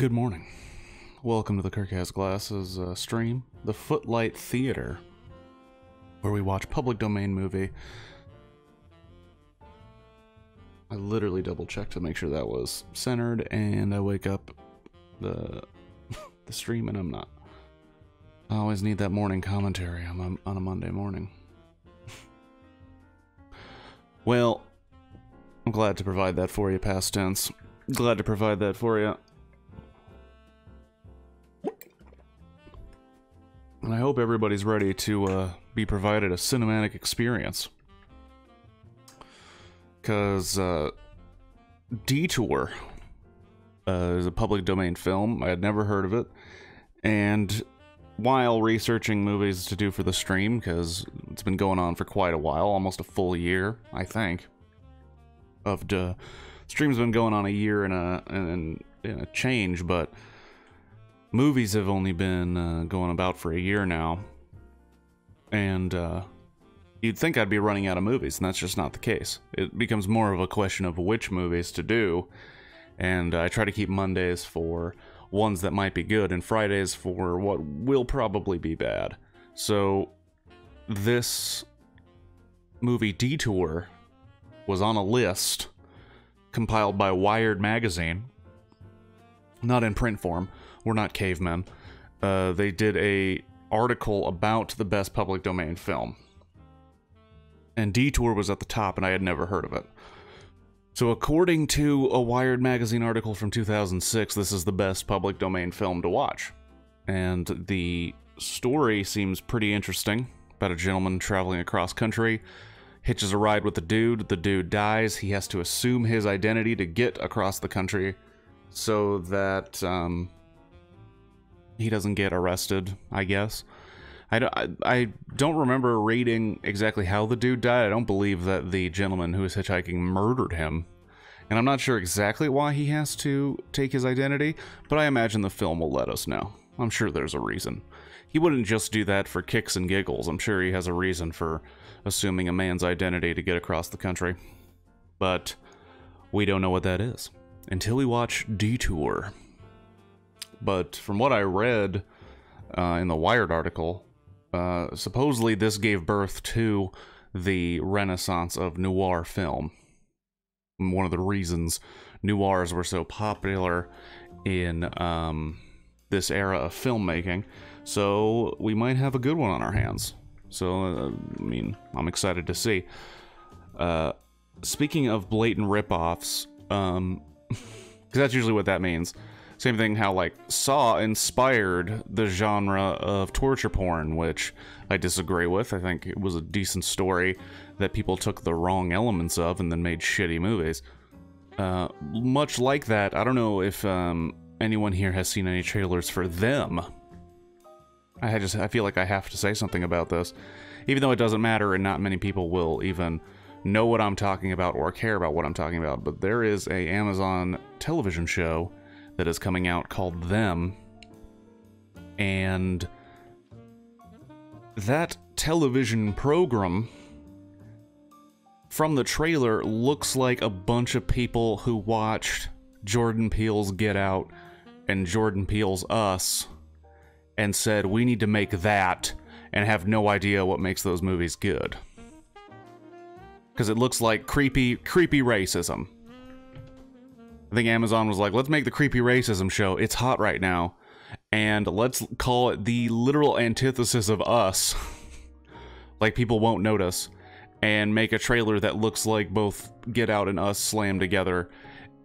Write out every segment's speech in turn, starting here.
Good morning. Welcome to the Kirk Has Glasses uh, stream, the Footlight Theater, where we watch public domain movie. I literally double checked to make sure that was centered, and I wake up the the stream and I'm not. I always need that morning commentary on a, on a Monday morning. well, I'm glad to provide that for you, past tense. Glad to provide that for you. And I hope everybody's ready to uh, be provided a cinematic experience. Because uh, Detour uh, is a public domain film. I had never heard of it. And while researching movies to do for the stream, because it's been going on for quite a while, almost a full year, I think, of the stream's been going on a year and a, and, and a change, but movies have only been uh, going about for a year now. And uh, you'd think I'd be running out of movies, and that's just not the case. It becomes more of a question of which movies to do. And I try to keep Mondays for ones that might be good, and Fridays for what will probably be bad. So, this movie Detour was on a list compiled by Wired Magazine, not in print form. We're not cavemen. Uh, they did a article about the best public domain film, and Detour was at the top, and I had never heard of it. So, according to a Wired magazine article from 2006, this is the best public domain film to watch. And the story seems pretty interesting about a gentleman traveling across country, hitches a ride with a dude, the dude dies, he has to assume his identity to get across the country so that um, he doesn't get arrested, I guess. I don't, I, I don't remember reading exactly how the dude died. I don't believe that the gentleman who was hitchhiking murdered him. And I'm not sure exactly why he has to take his identity, but I imagine the film will let us know. I'm sure there's a reason. He wouldn't just do that for kicks and giggles. I'm sure he has a reason for assuming a man's identity to get across the country. But we don't know what that is until we watch Detour. But from what I read uh, in the Wired article, uh, supposedly this gave birth to the renaissance of noir film. One of the reasons noirs were so popular in um, this era of filmmaking. So we might have a good one on our hands. So, uh, I mean, I'm excited to see. Uh, speaking of blatant ripoffs, um, because that's usually what that means. Same thing how like Saw inspired the genre of torture porn, which I disagree with. I think it was a decent story that people took the wrong elements of and then made shitty movies. Uh, much like that, I don't know if um, anyone here has seen any trailers for them. I just I feel like I have to say something about this, even though it doesn't matter and not many people will even know what I'm talking about or care about what I'm talking about. But there is a Amazon television show that is coming out called Them. And that television program from the trailer looks like a bunch of people who watched Jordan Peele's Get Out and Jordan Peele's Us and said, we need to make that and have no idea what makes those movies good. Because it looks like creepy, creepy racism. I think Amazon was like, let's make the creepy racism show. It's hot right now. And let's call it the literal antithesis of us. like people won't notice. And make a trailer that looks like both Get Out and Us slammed together.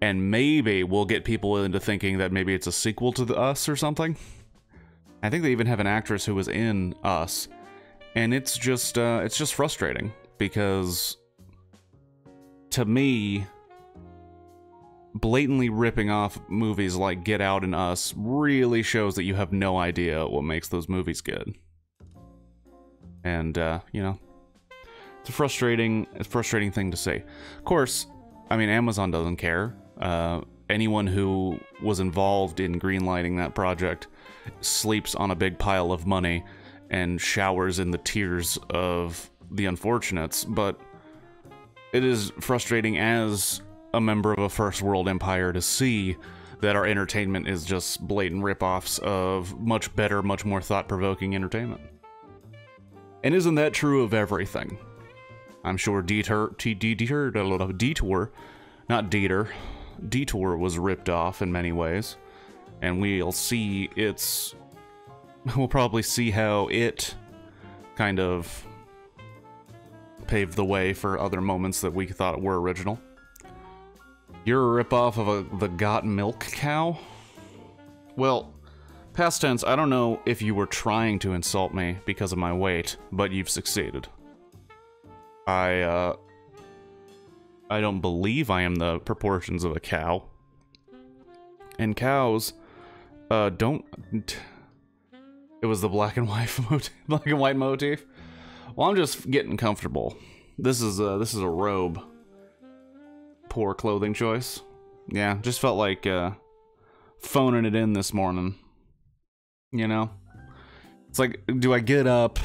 And maybe we'll get people into thinking that maybe it's a sequel to the Us or something. I think they even have an actress who was in Us. And it's just, uh, it's just frustrating. Because to me, blatantly ripping off movies like Get Out and Us really shows that you have no idea what makes those movies good. And, uh, you know, it's a frustrating, it's a frustrating thing to say. Of course, I mean, Amazon doesn't care. Uh, anyone who was involved in greenlighting that project sleeps on a big pile of money and showers in the tears of the unfortunates, but it is frustrating as a member of a first world empire to see that our entertainment is just blatant ripoffs of much better, much more thought-provoking entertainment. And isn't that true of everything? I'm sure Detour, Detour, Detour, not Dieter, Detour was ripped off in many ways. And we'll see its, we'll probably see how it kind of paved the way for other moments that we thought were original. You're a ripoff of a, the Got Milk cow? Well, past tense, I don't know if you were trying to insult me because of my weight, but you've succeeded. I, uh... I don't believe I am the proportions of a cow. And cows, uh, don't... It was the black and white motif, black and white motif. Well, I'm just getting comfortable. This is a, this is a robe. Poor clothing choice. Yeah, just felt like uh, phoning it in this morning. You know? It's like, do I get up?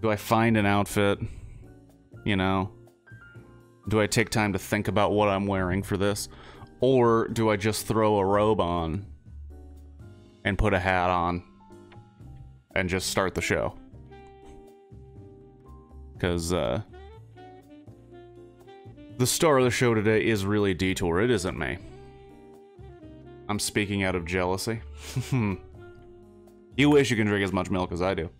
Do I find an outfit? You know? Do I take time to think about what I'm wearing for this? Or do I just throw a robe on and put a hat on and just start the show? Because, uh, the star of the show today is really Detour. It isn't me. I'm speaking out of jealousy. you wish you can drink as much milk as I do.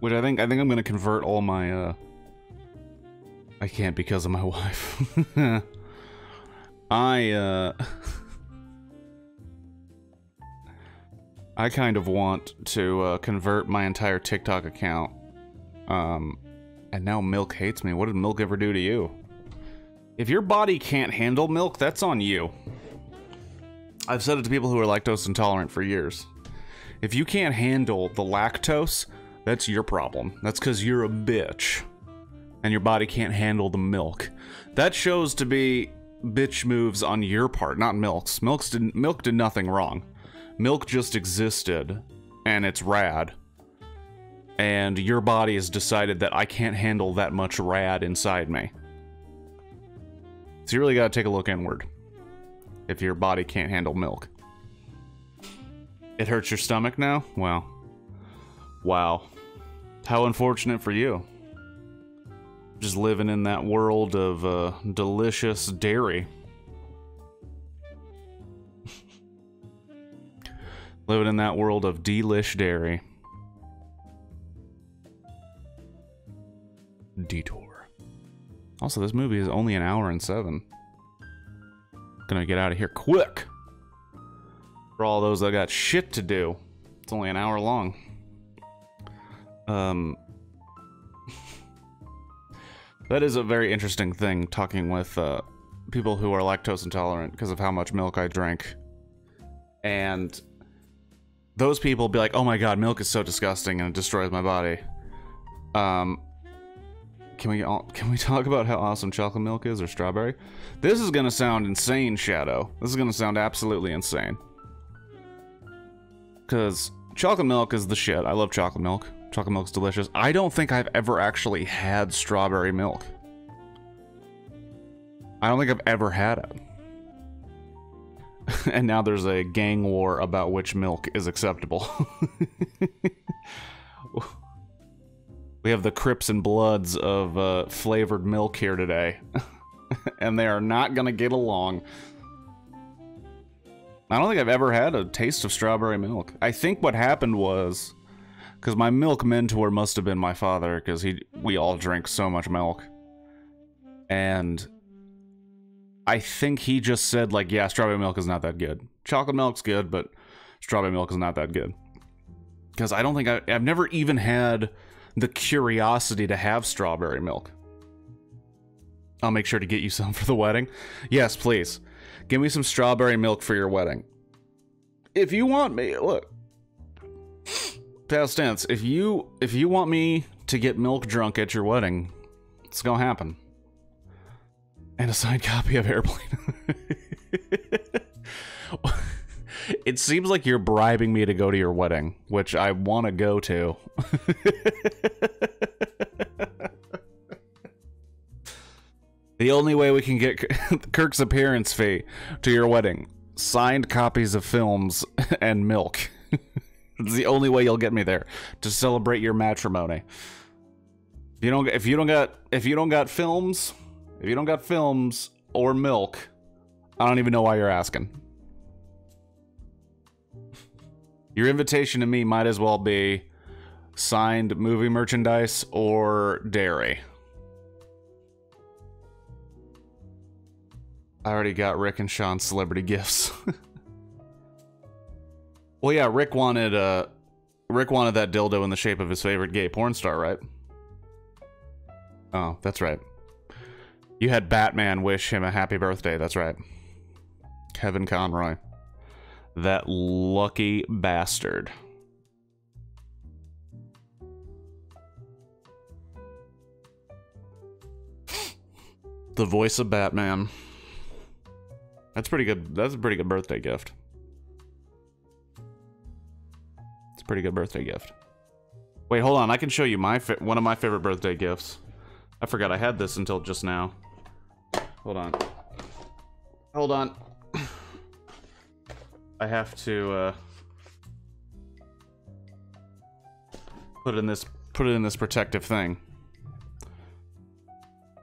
Which I think I think I'm gonna convert all my uh I can't because of my wife. I uh I kind of want to uh, convert my entire TikTok account. Um, and now Milk hates me. What did Milk ever do to you? If your body can't handle milk, that's on you. I've said it to people who are lactose intolerant for years. If you can't handle the lactose, that's your problem. That's because you're a bitch. And your body can't handle the milk. That shows to be bitch moves on your part, not Milk's. Milk's did, milk did nothing wrong. Milk just existed, and it's rad. And your body has decided that I can't handle that much rad inside me. So you really gotta take a look inward. If your body can't handle milk. It hurts your stomach now? Well. Wow. How unfortunate for you. Just living in that world of uh, delicious dairy. Living in that world of delish dairy. Detour. Also, this movie is only an hour and seven. Gonna get out of here quick. For all those that got shit to do. It's only an hour long. Um, that is a very interesting thing, talking with uh, people who are lactose intolerant because of how much milk I drink. And those people be like, "Oh my god, milk is so disgusting and it destroys my body." Um, can we all, can we talk about how awesome chocolate milk is or strawberry? This is gonna sound insane, Shadow. This is gonna sound absolutely insane. Cause chocolate milk is the shit. I love chocolate milk. Chocolate milk's delicious. I don't think I've ever actually had strawberry milk. I don't think I've ever had it. and now there's a gang war about which milk is acceptable. we have the Crips and Bloods of uh, flavored milk here today. and they are not going to get along. I don't think I've ever had a taste of strawberry milk. I think what happened was... Because my milk mentor must have been my father, because he we all drink so much milk. And I think he just said like, yeah, strawberry milk is not that good. Chocolate milk's good, but strawberry milk is not that good. Because I don't think I, I've never even had the curiosity to have strawberry milk. I'll make sure to get you some for the wedding. Yes, please. Give me some strawberry milk for your wedding. If you want me, look. Past tense, if you if you want me to get milk drunk at your wedding, it's gonna happen and a signed copy of Airplane. it seems like you're bribing me to go to your wedding, which I want to go to. The only way we can get Kirk's appearance fee to your wedding signed copies of films and milk. it's the only way you'll get me there to celebrate your matrimony. If you don't if you don't got if you don't got films, if you don't got films or milk, I don't even know why you're asking. Your invitation to me might as well be signed movie merchandise or dairy. I already got Rick and Sean celebrity gifts. well, yeah, Rick wanted uh Rick wanted that dildo in the shape of his favorite gay porn star, right? Oh, that's right. You had Batman wish him a happy birthday, that's right. Kevin Conroy. That lucky bastard. the voice of Batman. That's pretty good. That's a pretty good birthday gift. It's a pretty good birthday gift. Wait, hold on. I can show you my one of my favorite birthday gifts. I forgot I had this until just now. Hold on. Hold on. I have to uh, put it in this put it in this protective thing.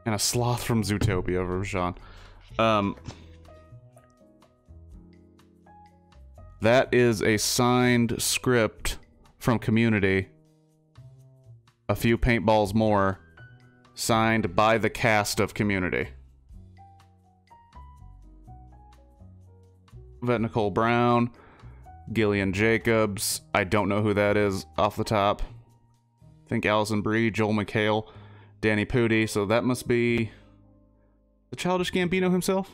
And a sloth from Zootopia, Roshan. Um, that is a signed script from Community. A few paintballs more, signed by the cast of Community. Yvette Nicole Brown, Gillian Jacobs. I don't know who that is off the top. I think Alison Brie, Joel McHale, Danny Pudi. So that must be the Childish Gambino himself.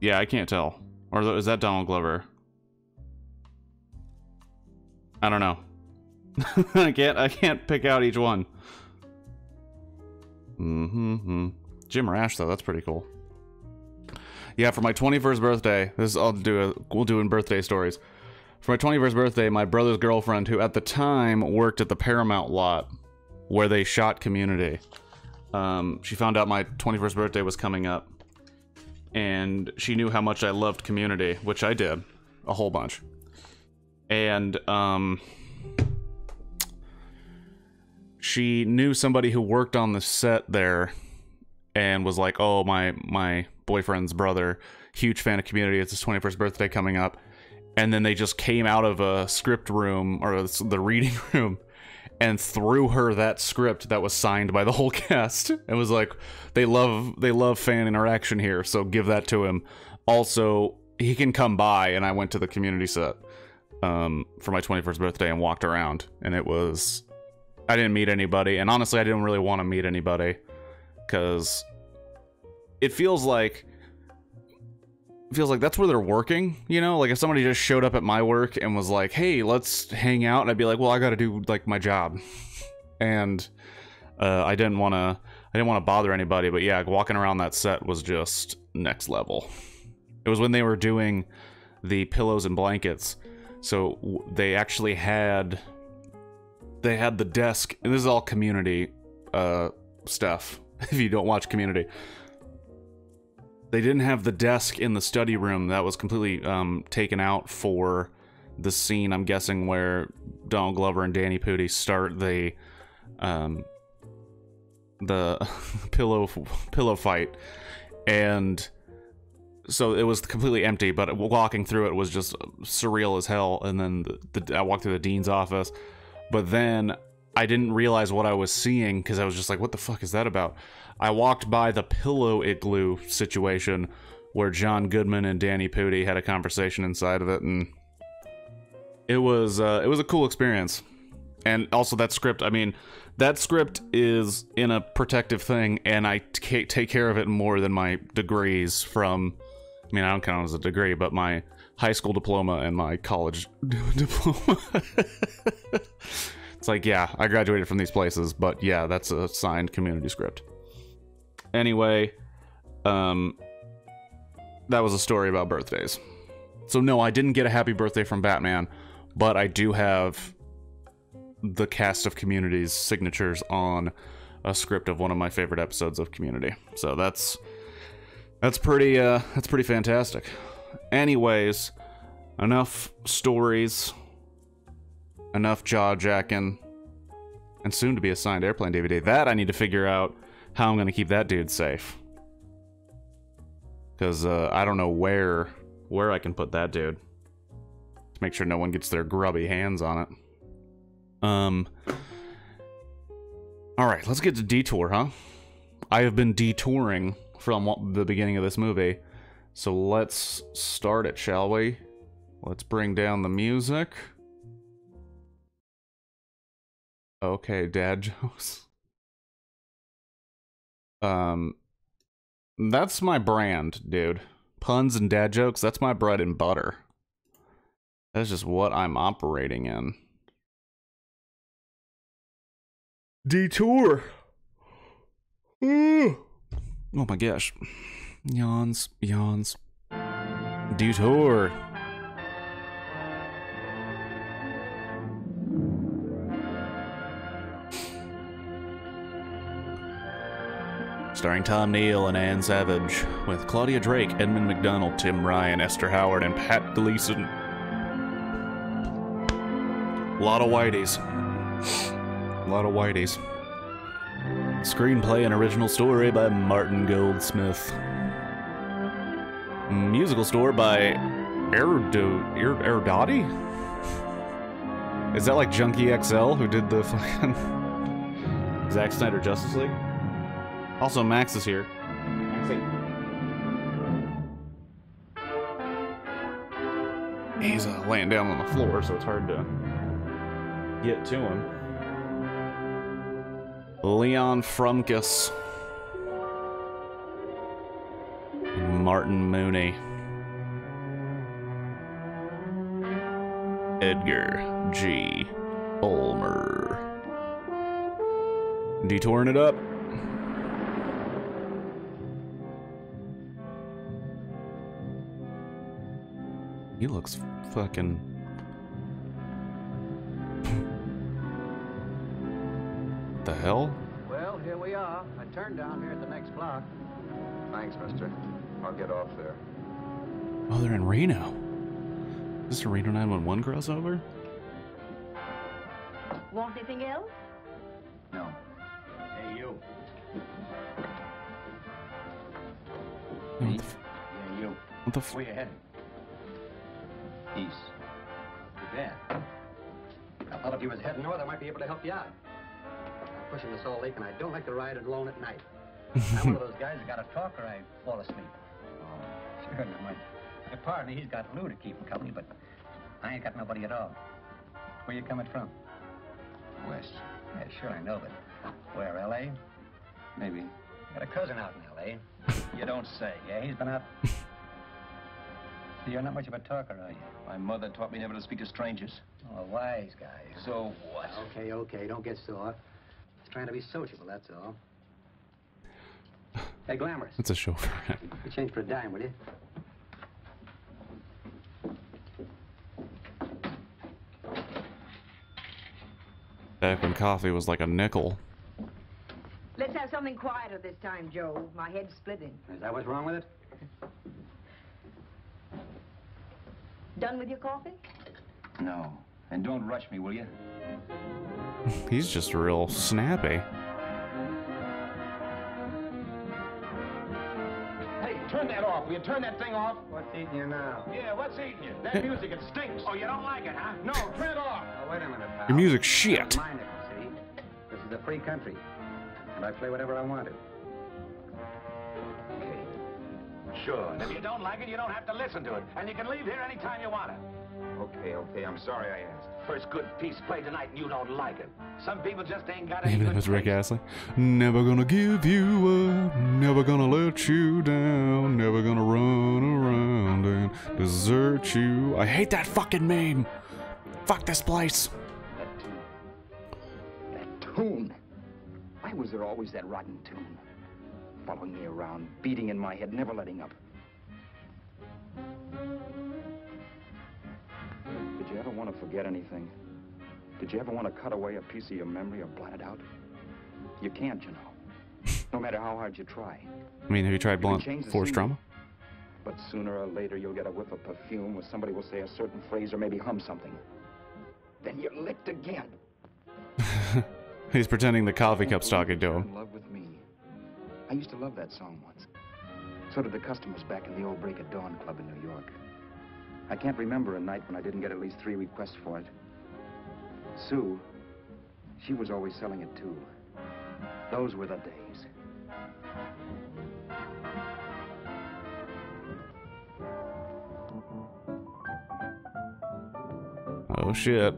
Yeah, I can't tell. Or is that Donald Glover? I don't know. I can't I can't pick out each one. Mm-hmm. Jim Rash, though, that's pretty cool. Yeah, for my 21st birthday, this is, I'll do a, we'll do in birthday stories. For my 21st birthday, my brother's girlfriend, who at the time worked at the Paramount lot where they shot Community, um, she found out my 21st birthday was coming up. And she knew how much I loved Community, which I did a whole bunch. And, um, she knew somebody who worked on the set there and was like, "Oh, my my boyfriend's brother, huge fan of Community. It's his 21st birthday coming up." And then they just came out of a script room or the reading room and threw her that script that was signed by the whole cast and was like, "They love they love fan interaction here, so give that to him." Also, he can come by and I went to the community set um, for my 21st birthday and walked around and it was I didn't meet anybody, and honestly, I didn't really want to meet anybody because it feels like it feels like that's where they're working, you know? Like if somebody just showed up at my work and was like, "Hey, let's hang out," and I'd be like, "Well, I got to do like my job," and uh, I didn't want to. I didn't want to bother anybody, but yeah, walking around that set was just next level. It was when they were doing the pillows and blankets, so they actually had they had the desk, and this is all community uh, stuff. If you don't watch Community, they didn't have the desk in the study room that was completely um, taken out for the scene. I'm guessing where Donald Glover and Danny Pudi start the um, the pillow pillow fight, and so it was completely empty. But walking through it was just surreal as hell. And then the, the, I walked through the dean's office but then I didn't realize what I was seeing because I was just like, what the fuck is that about? I walked by the pillow igloo situation where John Goodman and Danny Pudi had a conversation inside of it, and it was uh, it was a cool experience. And also that script, I mean, that script is in a protective thing, and I take care of it more than my degrees from. I mean, I don't count it as a degree, but my high school diploma and my college diploma. it's like, yeah, I graduated from these places, but yeah, that's a signed community script. Anyway, um, that was a story about birthdays. So no, I didn't get a happy birthday from Batman, but I do have the cast of Community's signatures on a script of one of my favorite episodes of Community. So that's that's pretty uh that's pretty fantastic. Anyways, enough stories, enough jaw jacking, and soon to be assigned airplane DVD. That I need to figure out how I'm gonna keep that dude safe. Cause uh, I don't know where where I can put that dude. To make sure no one gets their grubby hands on it. Um Alright, let's get to Detour, huh? I have been detouring from the beginning of this movie. So let's start it, shall we? Let's bring down the music. Okay, dad jokes. Um, that's my brand, dude. Puns and dad jokes, that's my bread and butter. That's just what I'm operating in. Detour. oh my gosh. Yawns, yawns. Detour. Starring Tom Neal and Ann Savage, with Claudia Drake, Edmund MacDonald, Tim Ryan, Esther Howard, and Pat Gleason. A lot of whiteys. A lot of whiteys. Screenplay and original story by Martin Goldsmith. Musical Store by Erdo er, Erdotti? Is that like Junkie XL who did the fucking Zack Snyder Justice League? Also, Max is here. He's uh, laying down on the floor, so it's hard to get to him. Leon Fromkess. Martin Mooney. Edgar G. Ulmer. Detouring it up. He looks fucking... the hell? Well, here we are. I turned down here at the next block. Thanks, mister. I'll get off there. Oh, they're in Reno. Is this a Reno 911 crossover? Want anything else? No. Hey, you. What the, f- Yeah, you. what the f- Where you heading? East. Too bad. I thought if you was heading north, I might be able to help you out. I'm pushing the Salt Lake, and I don't like to ride alone at night. I'm one of those guys that got to talk or I fall asleep. Sure. Now, my, my partner, he's got Lou to keep him company, but I ain't got nobody at all. Where you coming from? West. Yeah, sure, I know, but where, L.A.? Maybe. Got a cousin out in L.A. you don't say. Yeah, he's been out... You're not much of a talker, are you? My mother taught me never to speak to strangers. Oh, a wise guy. So what? Okay, okay, don't get sore. Just trying to be sociable, that's all. Hey, Glamorous, That's a chauffeur. you change for a dime, will you? Back when coffee was like a nickel. Let's have something quieter this time, Joe. My head's splitting. Is that what's wrong with it? Done with your coffee? No. And don't rush me, will you? He's just real snappy. Turn that off. Will you turn that thing off? What's eating you now? Yeah, what's eating you? That music, it stinks. Oh, you don't like it, huh? No, turn it off. Oh, wait a minute, pal. Your music shit. It's my nickel, see? This is a free country. And I play whatever I want to. Okay. Sure. And if you don't like it, you don't have to listen to it. And you can leave here anytime you want to. Okay, okay. I'm sorry I asked. First good piece played tonight and you don't like it. Some people just ain't got any Even good if it's Rick taste. Astley. Never gonna give you up, never gonna let you down, never gonna run around and desert you. I hate that fucking meme. Fuck this place. That tune. That tune. Why was there always that rotten tune? Following me around, beating in my head, never letting up. You ever want to forget anything? Did you ever want to cut away a piece of your memory or blot it out? You can't, you know. No matter how hard you try. I mean, have you tried blunt force trauma? But sooner or later, you'll get a whiff of perfume where somebody will say a certain phrase or maybe hum something. Then you're licked again. He's pretending the coffee cup's talking to him. In love with me. I used to love that song once. So did the customers back in the old Break of Dawn Club in New York. I can't remember a night when I didn't get at least three requests for it. Sue, she was always selling it too. Those were the days. Oh shit.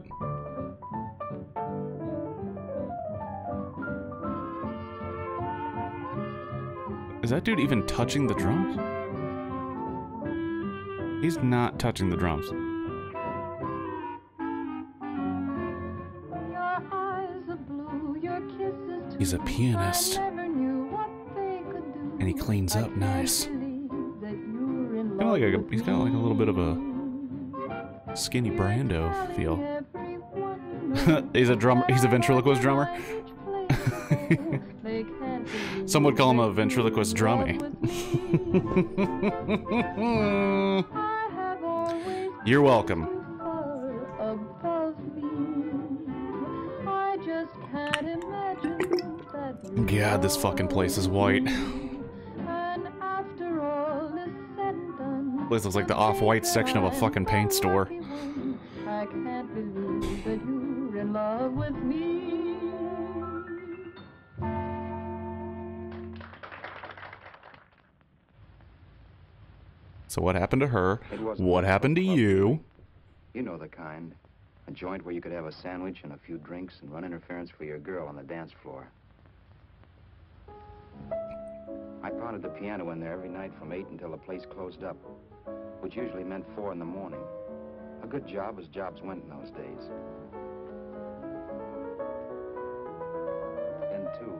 Is that dude even touching the drums? He's not touching the drums. Your eyes are blue, your kisses too. He's a pianist. I never knew what they could do. And he cleans up nice. that Kinda like a, he's got like a little bit of a skinny Brando feel. everyone you know he's a drummer. He's a ventriloquist drummer. language plays a role. They can't believe Some would call him a ventriloquist drummy. that welcome. God, this fucking place is white. And after all is said and done, Place looks like the off-white section of a fucking paint store. So what happened to her? What much of a happened to you? You know the kind. A joint where you could have a sandwich and a few drinks and run interference for your girl on the dance floor. I pounded the piano in there every night from 8 until the place closed up, which usually meant 4 in the morning. A good job as jobs went in those days. Then, too,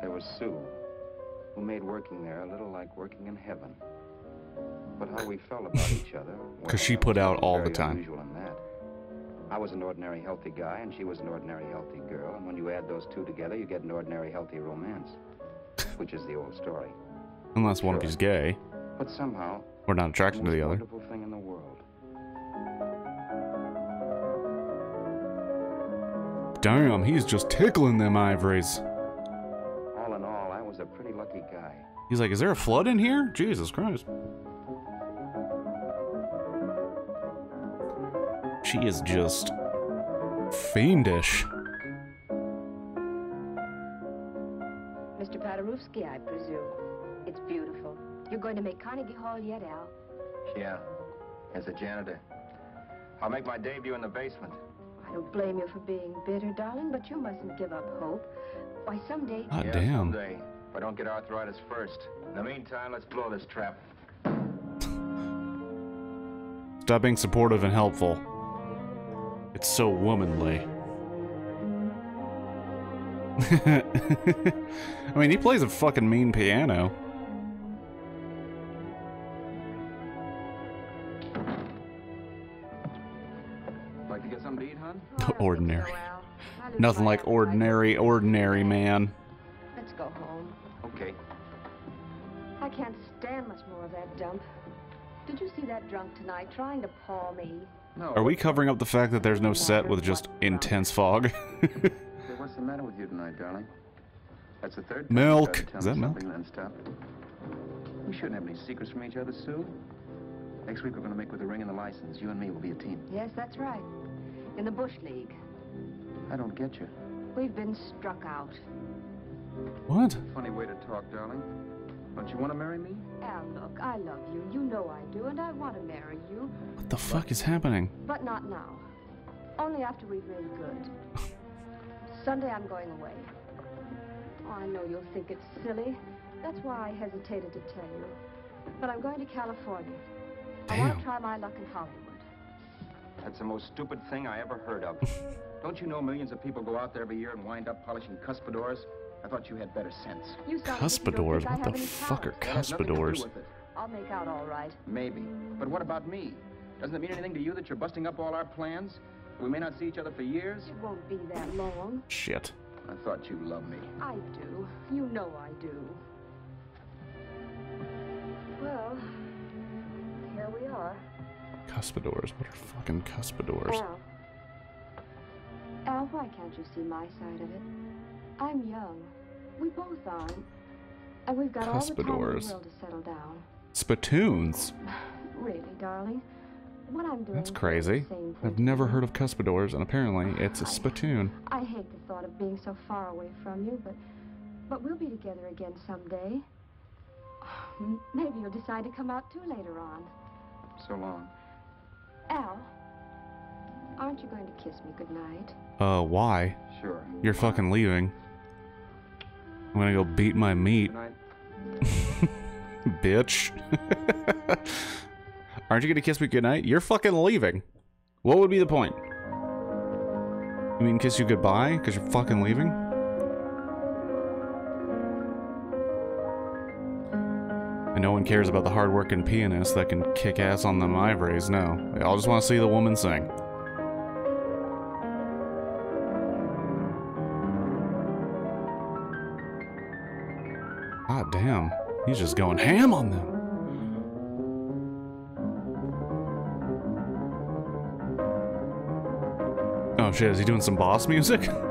there was Sue, who made working there a little like working in heaven. But how we felt about each other. 'Cause she put out all the time. unusual in that. I was an ordinary healthy guy, and she was an ordinary healthy girl. And when you add those two together, you get an ordinary healthy romance, which is the old story. Unless one of you's gay But somehow, we're not attracted to the other. thing in the world. Damn, he's just tickling them ivories. All in all, I was a pretty lucky guy. He's like, is there a flood in here? Jesus Christ. She is just fiendish. Mr. Paderewski, I presume. It's beautiful. You're going to make Carnegie Hall yet, Al? Yeah, as a janitor. I'll make my debut in the basement. I don't blame you for being bitter, darling, but you mustn't give up hope. Why, someday... God yeah, damn. someday. If I don't get arthritis first. In the meantime, let's blow this trap. Stop being supportive and helpful. It's so womanly. I mean, he plays a fucking mean piano. Like to get something to eat, hon? Oh, I don't think Ordinary. so, Al. I lose Nothing like ordinary, ordinary man. Let's go home. Okay. I can't stand much more of that dump. Did you see that drunk tonight trying to paw me? No. Are we covering up the fact that there's no set with just intense fog? Hey, what's the matter with you tonight, darling? That's the third time Milk. you to Is that milk? something, then stopped. We shouldn't have any secrets from each other, Sue. Next week we're going to make with the ring and the license. You and me will be a team. Yes, that's right. In the Bush League. I don't get you. We've been struck out. what? Funny way to talk, darling. Don't you want to marry me? Al, look, I love you. You know I do, and I want to marry you. What the fuck is happening? But not now. Only after we've made good. Sunday I'm going away. Oh, I know you'll think it's silly. That's why I hesitated to tell you. But I'm going to California. I want to try my luck in Hollywood. That's the most stupid thing I ever heard of. don't you know millions of people go out there every year and wind up polishing cuspidors? I thought you had better sense. You sound as if you don't Cuspidors? What the have fuck are talent. That has nothing to do cuspidors? I'll make out all right. Maybe. But what about me? Doesn't it mean anything to you that you're busting up all our plans? We may not see each other for years. It won't be that long. Shit. I thought you loved me. I do. You know I do. Well, here we are. Cuspidors. What are fucking cuspidors? Al. Al, why can't you see my side of it? I'm young. We both are. And we've got all the time in the world to settle down. Spittoons. Really, darling. What I'm doing That's crazy. I've never heard of cuspidors, and apparently it's a spittoon. I hate the thought of being so far away from you, but but we'll be together again someday. Maybe you'll decide to come out too later on. So long. Al, aren't you going to kiss me goodnight? Uh, why? Sure. You're fucking leaving. I'm gonna go beat my meat, bitch. Aren't you gonna kiss me goodnight? You're fucking leaving. What would be the point? You mean kiss you goodbye because you're fucking leaving? And no one cares about the hardworking pianist that can kick ass on them ivories, no. They all just want to see the woman sing. God damn. He's just going ham on them. Oh shit, is he doing some boss music?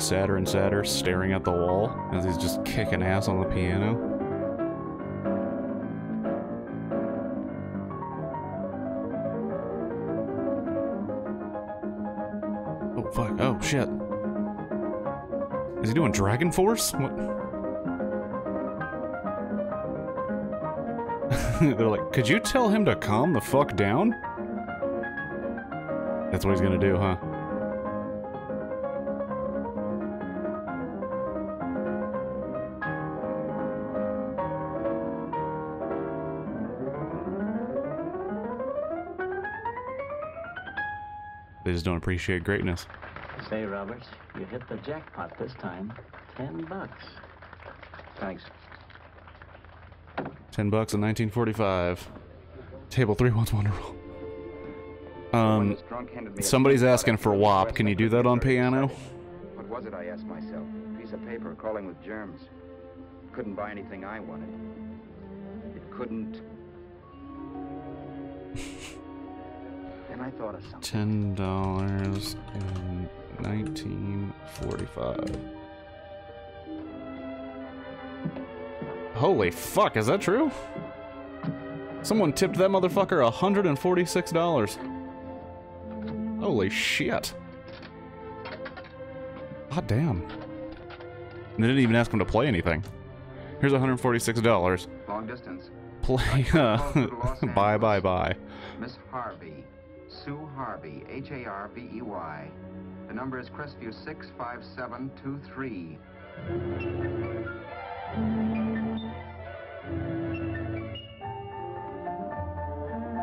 getting sadder and sadder, staring at the wall as he's just kicking ass on the piano. Oh fuck! Oh shit! Is he doing Dragon Force? What? They're like, could you tell him to calm the fuck down? That's what he's gonna do, huh? Just don't appreciate greatness. Say, Roberts, you hit the jackpot this time. Ten bucks. Thanks. Ten bucks in 1945. Table three wants one to roll. Um, This drunk handed me a somebody's asking for WAP. Can you do that on piano? What was it, I asked myself? A piece of paper crawling with germs. Couldn't buy anything I wanted. It couldn't. Ten dollars in 1945. Holy fuck! Is that true? Someone tipped that motherfucker $146. Holy shit. God damn. And they didn't even ask him to play anything. Here's $146. Long distance. Play, uh, bye bye bye. Miss Harvey. Sue Harvey. H A R V E Y. The number is Crestview 65723.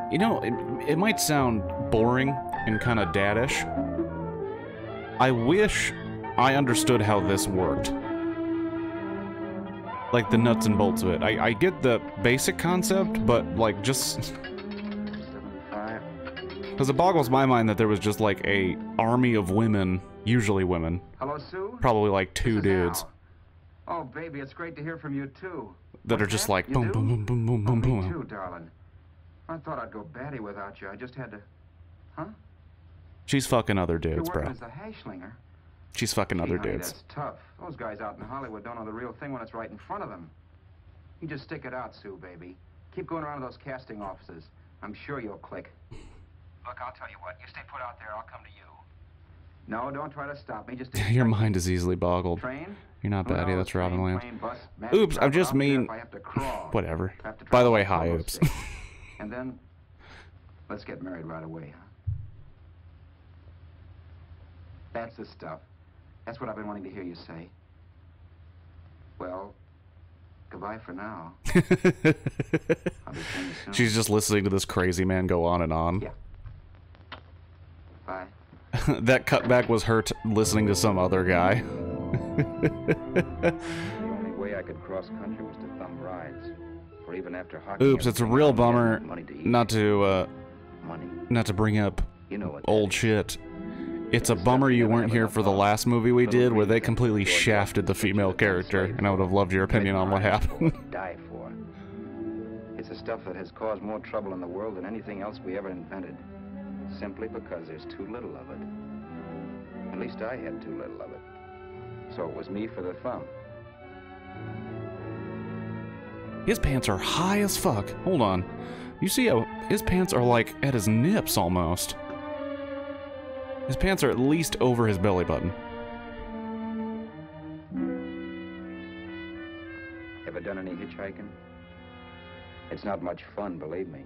You know, it, it might sound boring and kind of daddish. I wish I understood how this worked. Like the nuts and bolts of it. I, I get the basic concept, but like just. because it boggles my mind that there was just like a army of women, usually women, Hello, Sue? probably like two dudes Al. Oh, baby, it's great to hear from you, too. that are just that? like boom, boom, boom, boom, boom, Oh, boom, me too, darling. I thought I'd go batty without you. I just had to... Huh? She's fucking other dudes, bro. as a hashlinger. She's fucking Gee, other honey, dudes. That's tough. Those guys out in Hollywood don't know the real thing when it's right in front of them. You just stick it out, Sue, baby. Keep going around to those casting offices. I'm sure you'll click. Look, I'll tell you what. You stay put out there. I'll come to you. No, don't try to stop me. Just Your mind is easily boggled. train. You're not Well, Batty, that's train, Robin Williams. plane, bus, Oops, I travel just mean- I have to crawl. Whatever. I have to By the way, hi, oops. and then, let's get married right away, huh? That's the stuff. That's what I've been wanting to hear you say. Well, Goodbye for now. I'll be soon. She's just listening to this crazy man go on and on. Yeah. Bye. that cutback was her listening to some other guy. The only way I could cross country was to thumb rides. For even after hockey. Oops, it's a real bummer to not to uh, Money. not to bring up You know what old shit. It's a bummer you weren't here for the last movie we did where they completely shafted the female character, and I would have loved your opinion on what happened. Die for. It's the stuff that has caused more trouble in the world than anything else we ever invented. Simply because there's too little of it. At least I had too little of it. So it was me for the thumb. His pants are high as fuck. Hold on. You see how his pants are like at his nips almost. His pants are at least over his belly button. Ever done any hitchhiking? It's not much fun, believe me.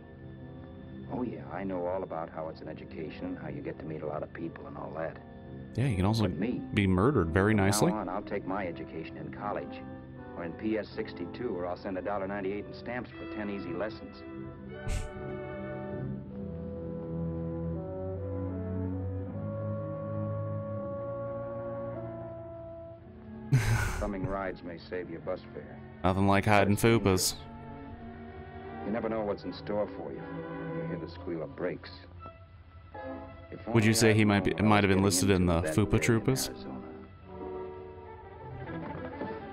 Oh, yeah, I know all about how it's an education, how you get to meet a lot of people and all that. Yeah, you can also But me? be murdered very nicely. Now on, I'll take my education in college, or in PS 62, or I'll send a dollar ninety-eight in stamps for ten easy lessons. Thumbing rides may save your bus fare. Nothing like hiding fupas. You never know what's in store for you. You hear the squeal of brakes. Would you say he might be- known might have been getting listed in the Fupa day in Troopers?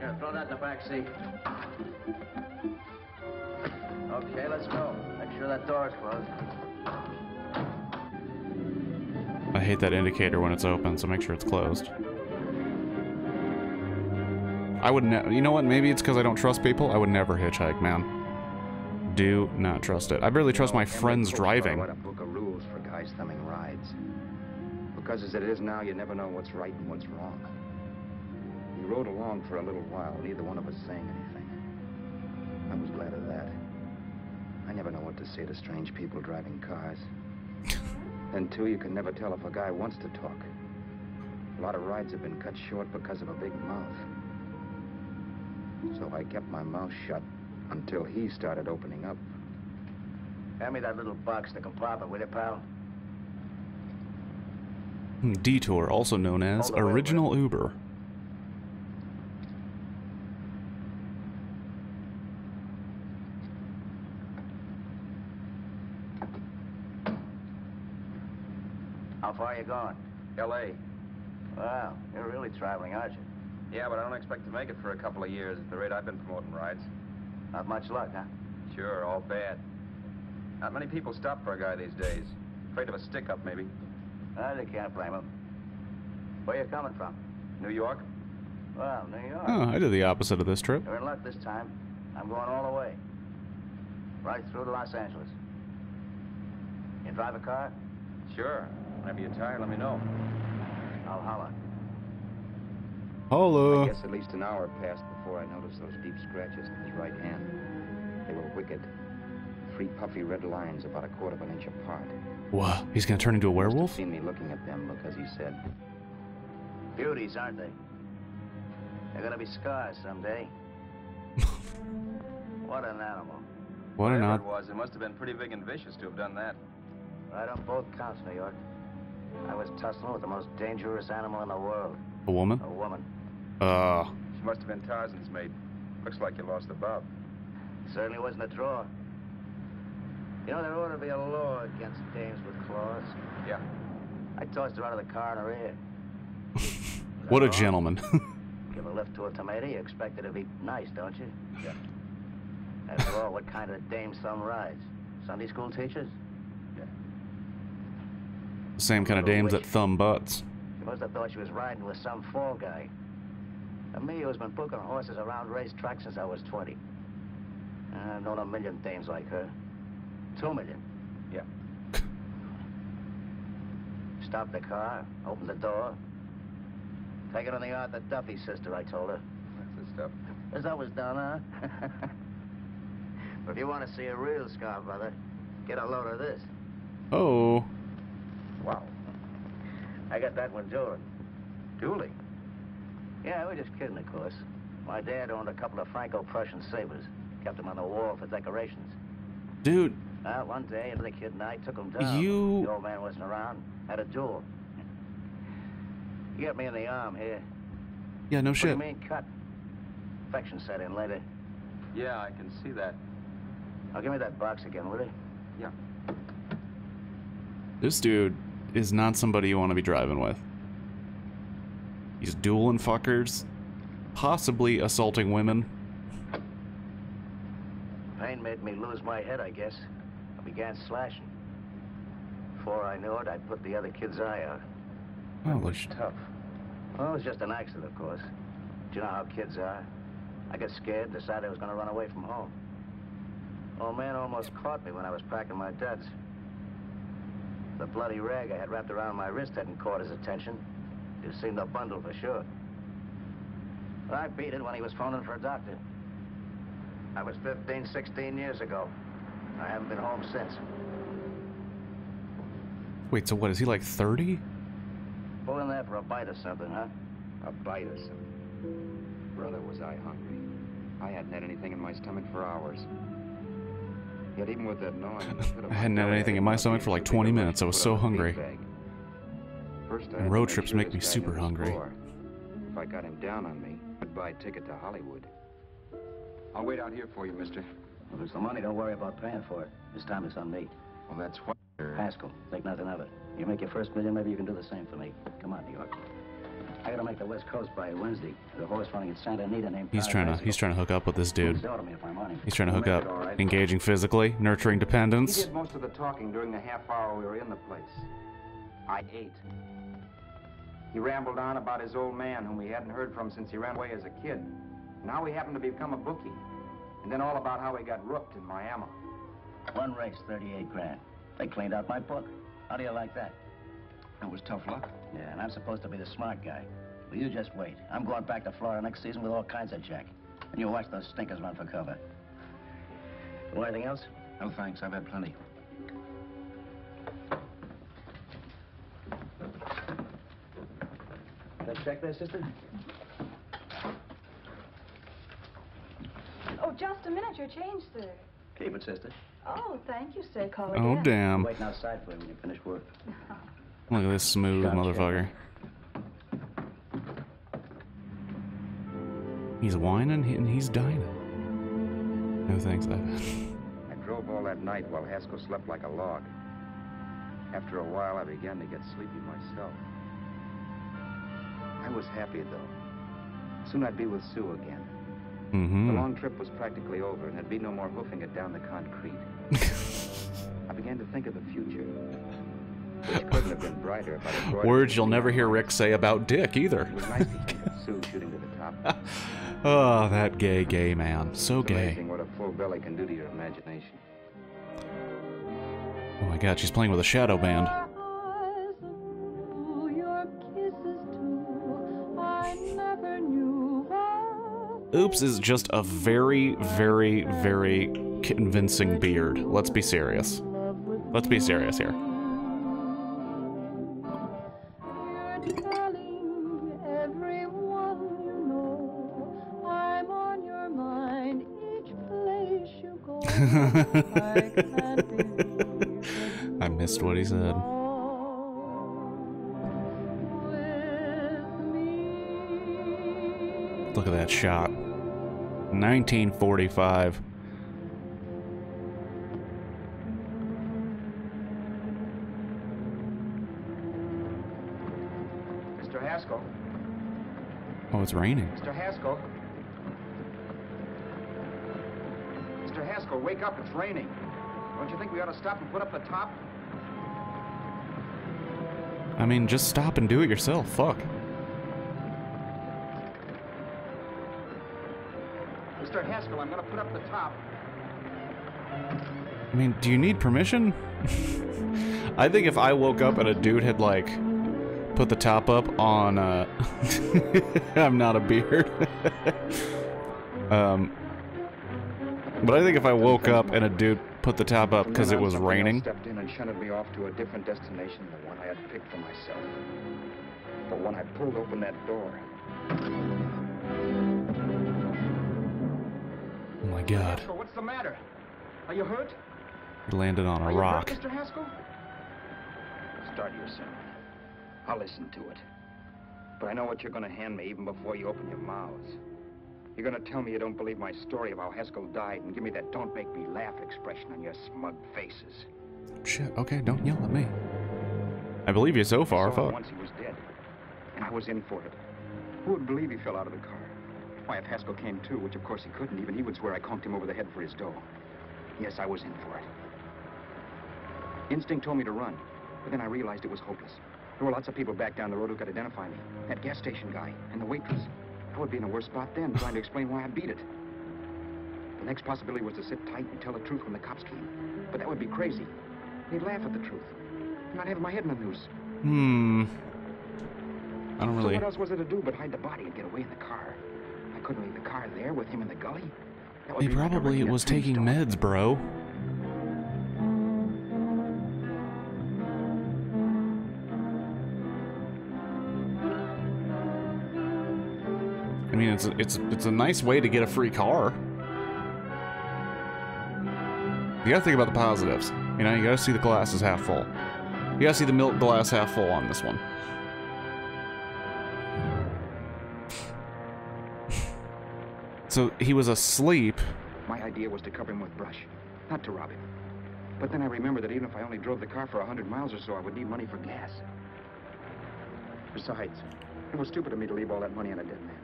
Here, throw that in the back seat. Okay, let's go. Make sure that door's closed. I hate that indicator when it's open, so make sure it's closed. I would ne- you know what? Maybe it's because I don't trust people. I would never hitchhike, man. Do not trust it. I barely trust my You know, every friends coach ought to driving. write a book of rules for guys thumbing rides. Because as it is now, you never know what's right and what's wrong. We rode along for a little while, neither one of us saying anything. I was glad of that. I never know what to say to strange people driving cars. then, too, you can never tell if a guy wants to talk. A lot of rides have been cut short because of a big mouth. So I kept my mouth shut until he started opening up. Hand me that little box, the compartment, will you, pal? Hmm, Detour, also known as Hold the way, Original Uber. How far are you going? L.A. Wow, you're really traveling, aren't you? Yeah, but I don't expect to make it for a couple of years at the rate I've been promoting rides. Not much luck, huh? Sure, all bad. Not many people stop for a guy these days. Afraid of a stick-up, maybe. Uh, well, you can't blame him. Where you coming from? New York? Well, New York. Oh, I did the opposite of this trip. You're in luck this time. I'm going all the way. Right through to Los Angeles. You drive a car? Sure. Whenever you're tired, let me know. I'll holler. I guess at least an hour passed before I noticed those deep scratches in his right hand. They were wicked. Three puffy red lines about a quarter of an inch apart. Whoa, he's gonna turn into a werewolf? He must werewolf? seen me looking at them because he said, Beauties, aren't they? They're gonna be scars someday. what an animal. What an Whatever odd. it was, it must have been pretty big and vicious to have done that. Right on both counts, New York. I was tussling with the most dangerous animal in the world. A woman? A woman. Uh, She must have been Tarzan's mate. Looks like you lost the bob. Certainly wasn't a draw. You know, there ought to be a law against dames with claws. Yeah. I tossed her out of the car in her ear. what a wrong? gentleman. Give a lift to a tomato, you expect it to be nice, don't you? Yeah. After all, what kind of dame some rides? Sunday school teachers? Same kind of dames that thumb butts. She must have thought she was riding with some fall guy. And me, who's been booking horses around racetracks since I was 20. Uh, I've known a million dames like her. Two million. Yeah. Stopped the car, opened the door. Take it on the Arthur Duffy sister, I told her. That's the stuff. As that was done, huh? but if you want to see a real scar, brother, get a load of this. Oh. Wow. I got that one dueling. Dueling? Yeah, we're just kidding, of course. My dad owned a couple of Franco-Prussian sabers. Kept them on the wall for decorations. Dude, Well, one day, another kid and I took them down. You- The old man wasn't around. Had a duel. He got me in the arm here. yeah, no What do shit. you mean, cut? Infection set in later. Yeah, I can see that. Now, give me that box again, will you? Yeah. This dude is not somebody you want to be driving with. He's dueling fuckers, possibly assaulting women. Pain made me lose my head, I guess. I began slashing. Before I knew it, I'd put the other kid's eye out. Oh, Holy was Tough. Well, it was just an accident, of course. Do you know how kids are. I got scared, decided I was going to run away from home. Old man almost caught me when I was packing my duds. The bloody rag I had wrapped around my wrist hadn't caught his attention. You've seen the bundle for sure. But I beat it when he was phoning for a doctor. I was 15, 16 years ago. I haven't been home since. Wait, so what is he like 30? Pull in there for a bite or something, huh? A bite or something. Brother, was I hungry. I hadn't had anything in my stomach for hours. Yet even with that gnawing in the pit of I hadn't had anything in my stomach for like 20 minutes. I was so on a big hungry. bag. First, And had to road make trips sure make me super hungry. If I got him down on me, I'd buy a ticket to Hollywood. I'll wait out here for you, mister. If there's the money, don't worry about paying for it. This time it's on me. Well, that's what... Haskell, think nothing of it. You make your first million, maybe you can do the same for me. Come on, New York. I gotta make the West Coast by Wednesday. The a horse running in Santa Anita named He's trying to he's trying to hook up with this dude. He's ordered me if I'm on him. He's trying to hook up, it engaging physically, nurturing dependence. He dependence. did most of the talking during the half hour we were in the place. I ate. He rambled on about his old man, whom we hadn't heard from since he ran away as a kid. Now he happened to become a bookie. And then all about how he got rooked in Miami. One race, 38 grand. They cleaned out my book. How do you like that? That was tough luck. Yeah, and I'm supposed to be the smart guy. Well, you just wait. I'm going back to Florida next season with all kinds of jack. And you watch those stinkers run for cover. Want anything else? No thanks, I've had plenty. That check there, sister? Oh, just a minute. Your change, sir. Keep it, sister. Oh, thank you, sir. Call Oh again. damn! I'm Look waiting outside for you when you finish work. Look at this smooth Gotcha. motherfucker. He's whining and he's dining. No thanks, Ivan. I drove all that night while Haskell slept like a log. After a while, I began to get sleepy myself. I was happy, though. Soon I'd be with Sue again. The Mm-hmm. long trip was practically over, and there'd be no more hoofing it down the concrete. I began to think of the future. Which couldn't have been brighter if I'd have brought it Words you'll never hear Rick say about Dick either. It was nice to Sue shooting to the top. oh, that gay, gay man. So gay. amazing what a full belly can do to your imagination. Oh my god, she's playing with a shadow band. Oops is just a very, very, very convincing beard. Let's be serious. Let's be serious here. You're telling everyone you know I'm on your mind each place you go. I can't believe that I missed what he said. At that shot. 1945. Mr. Haskell. Oh, it's raining. Mr. Haskell. Mr. Haskell, wake up. It's raining. Don't you think we ought to stop and put up the top? I mean, just stop and do it yourself. Fuck. Mr. I'm going to put up the top. I mean, do you need permission? I think if I woke up and a dude had like put the top up on uh I'm not a beard. um but I think if I woke up and a dude put the top up because it was raining, stepped in and shunted me off to a different destination than the one I had picked for myself. But when I pulled open that door, god. Haskell, what's the matter? Are you hurt? He landed on Are a you rock. hurt, Mr. Haskell? Start your sermon. I'll listen to it. But I know what you're going to hand me even before you open your mouths. You're going to tell me you don't believe my story of how Haskell died and give me that don't make me laugh expression on your smug faces. Shit, okay, don't yell at me. I believe you so far, I saw fuck. once he was dead, and I was in for it. Who would believe he fell out of the car? Why, if Haskell came too, which of course he couldn't, even he would swear I conked him over the head for his dough. Yes, I was in for it. Instinct told me to run, but then I realized it was hopeless. There were lots of people back down the road who could identify me. That gas station guy and the waitress. I would be in a worse spot then, trying to explain why I beat it. The next possibility was to sit tight and tell the truth when the cops came. But that would be crazy. They'd laugh at the truth. I'm not having my head in the noose. Hmm. I don't really. So what else was there to do but hide the body and get away in the car? Couldn't leave the car there with him in the gully. He probably was taking meds, bro. I mean, it's a, it's it's a nice way to get a free car. You gotta think about the positives. You know, you gotta see the glass is half full. You gotta see the milk glass half full on this one. So he was asleep. My idea was to cover him with brush, not to rob him. But then I remembered that even if I only drove the car for a hundred miles or so, I would need money for gas. Besides, it was stupid of me to leave all that money on a dead man.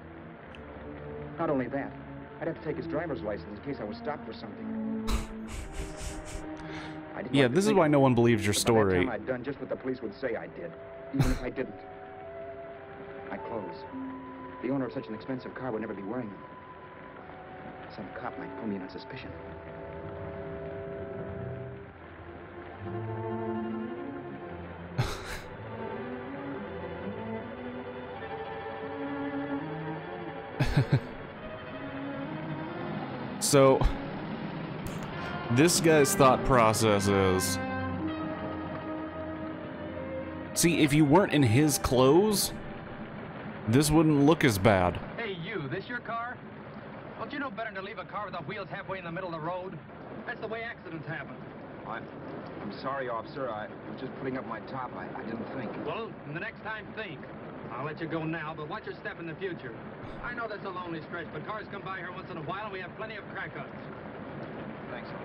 Not only that, I'd have to take his driver's license in case I was stopped for something. I didn't Yeah, like this is why no one believes your but by that story. time I'd done just what the police would say I did, even if I didn't. My clothes. The owner of such an expensive car would never be wearing them. Some cop might pull me in on suspicion. So, this guy's thought process is. See, if you weren't in his clothes, this wouldn't look as bad. Hey, you, this your car? Don't you know better than to leave a car with the wheels halfway in the middle of the road? That's the way accidents happen. I'm, I'm sorry, officer. I was just putting up my top. I, I didn't think. Well, the next time, think. I'll let you go now, but watch your step in the future. I know that's a lonely stretch, but cars come by here once in a while, and we have plenty of crack ups. Thanks.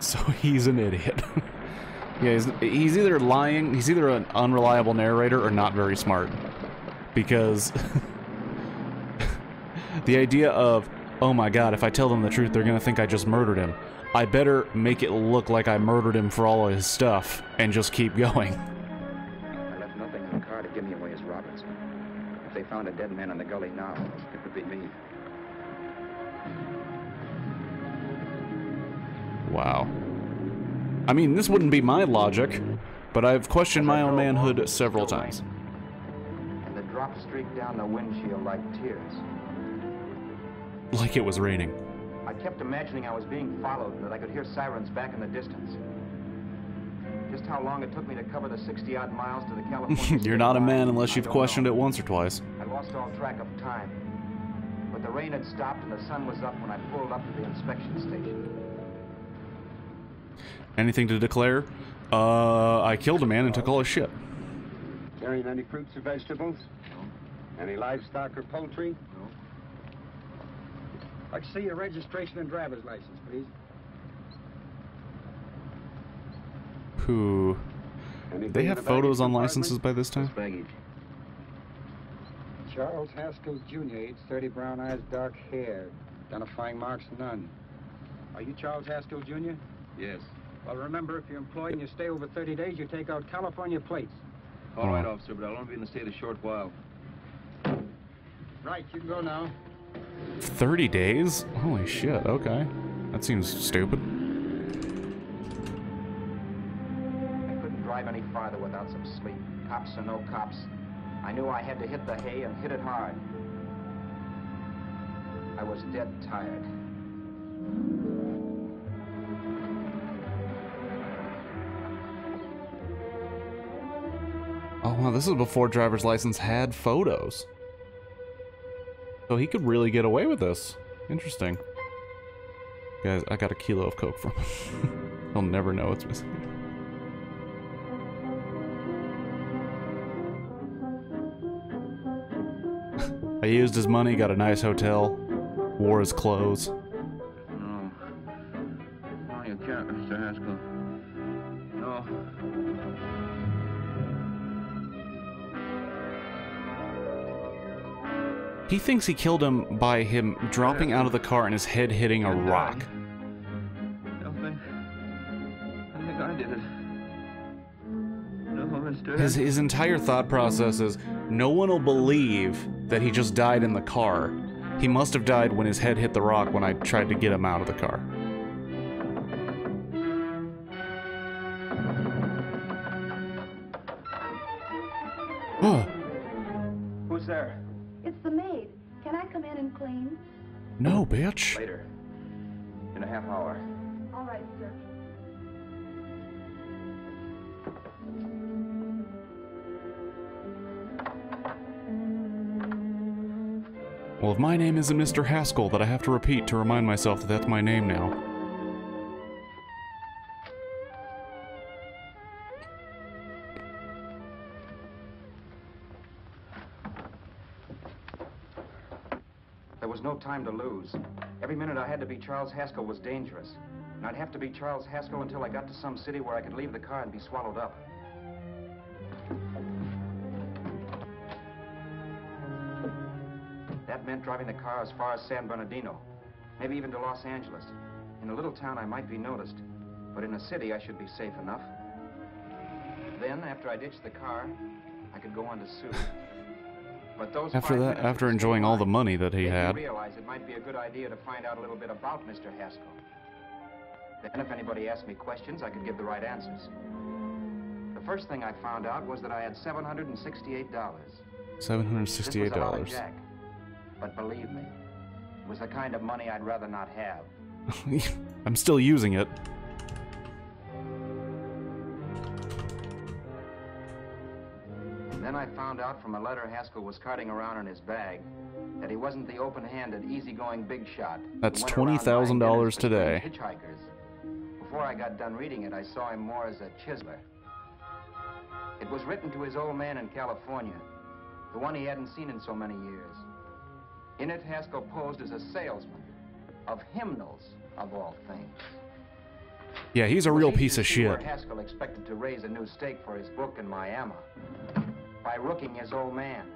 So he's an idiot. yeah, he's, he's either lying, he's either an unreliable narrator or not very smart. Because the idea of, oh my god, if I tell them the truth, they're gonna think I just murdered him. I better make it look like I murdered him for all of his stuff and just keep going. I left nothing in the car to give me away as Roberts. If they found a dead man in the gully now, it would be me. Wow. I mean, this wouldn't be my logic, but I've questioned my own manhood several times. And drop streaked down the windshield like tears. Like it was raining. I kept imagining I was being followed and that I could hear sirens back in the distance. Just how long it took me to cover the 60-odd miles to the California You're not a man unless you've questioned know. it once or twice. I lost all track of time. But the rain had stopped and the sun was up when I pulled up to the inspection station. Anything to declare? Uh, I killed a man and took all his shit. Carrying any fruits or vegetables? No. Any livestock or poultry? No. I'd see your registration and driver's license, please. Who? They have the photos on licenses by this time? Baggage. Charles Haskell Jr., age 30, brown eyes, dark hair. Identifying marks, none. Are you Charles Haskell Jr.? Yes. Well, remember, if you're employed and you stay over 30 days, you take out California plates. All right, officer, but I'll only be in the state a short while. Right, you can go now. 30 days? Holy shit, okay. That seems stupid. I couldn't drive any farther without some sleep. Cops or no cops. I knew I had to hit the hay and hit it hard. I was dead tired. Oh wow, this is before driver's license had photos. So he could really get away with this. Interesting. Guys, I got a kilo of coke from him. He'll never know it's missing. I used his money, got a nice hotel, wore his clothes. He thinks he killed him by him dropping out of the car and his head hitting a rock. His, his entire thought process is no one will believe that he just died in the car. He must have died when his head hit the rock when I tried to get him out of the car. Name isn't Mr. Haskell, that I have to repeat to remind myself that that's my name now. There was no time to lose. Every minute I had to be Charles Haskell was dangerous. And I'd have to be Charles Haskell until I got to some city where I could leave the car and be swallowed up. Meant driving the car as far as San Bernardino, maybe even to Los Angeles. In a little town, I might be noticed, but in a city, I should be safe enough. Then, after I ditched the car, I could go on to sue. But those After that, after enjoying all the money that he had. realize it might be a good idea to find out a little bit about Mr. Haskell. Then if anybody asked me questions, I could give the right answers. The first thing I found out was that I had $768. Seven hundred was sixty-eight a lot of dollars. But believe me, it was the kind of money I'd rather not have. I'm still using it. And Then I found out from a letter Haskell was carting around in his bag that he wasn't the open-handed, easygoing big shot. That's went around buying $20,000 today. Hitchhikers. Before I got done reading it, I saw him more as a chiseler. It was written to his old man in California, the one he hadn't seen in so many years. In it, Haskell posed as a salesman of hymnals, of all things. Yeah, he's a real piece of shit. Haskell expected to raise a new stake for his book in Miami by rooking his old man.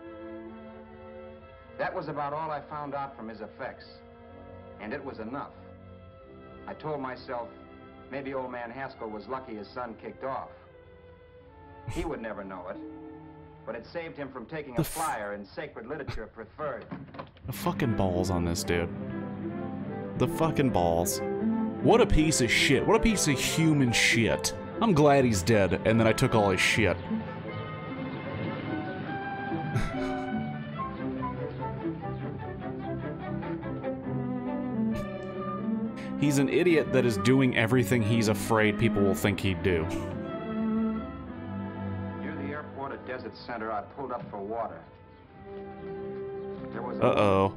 That was about all I found out from his effects, and it was enough. I told myself maybe old man Haskell was lucky his son kicked off. He would never know it, but it saved him from taking a flyer in sacred literature preferred. The fucking balls on this dude. The fucking balls. What a piece of shit. What a piece of human shit. I'm glad he's dead, and then I took all his shit. he's an idiot that is doing everything he's afraid people will think he'd do. Near the airport at Desert Center, I pulled up for water. There was a Uh oh.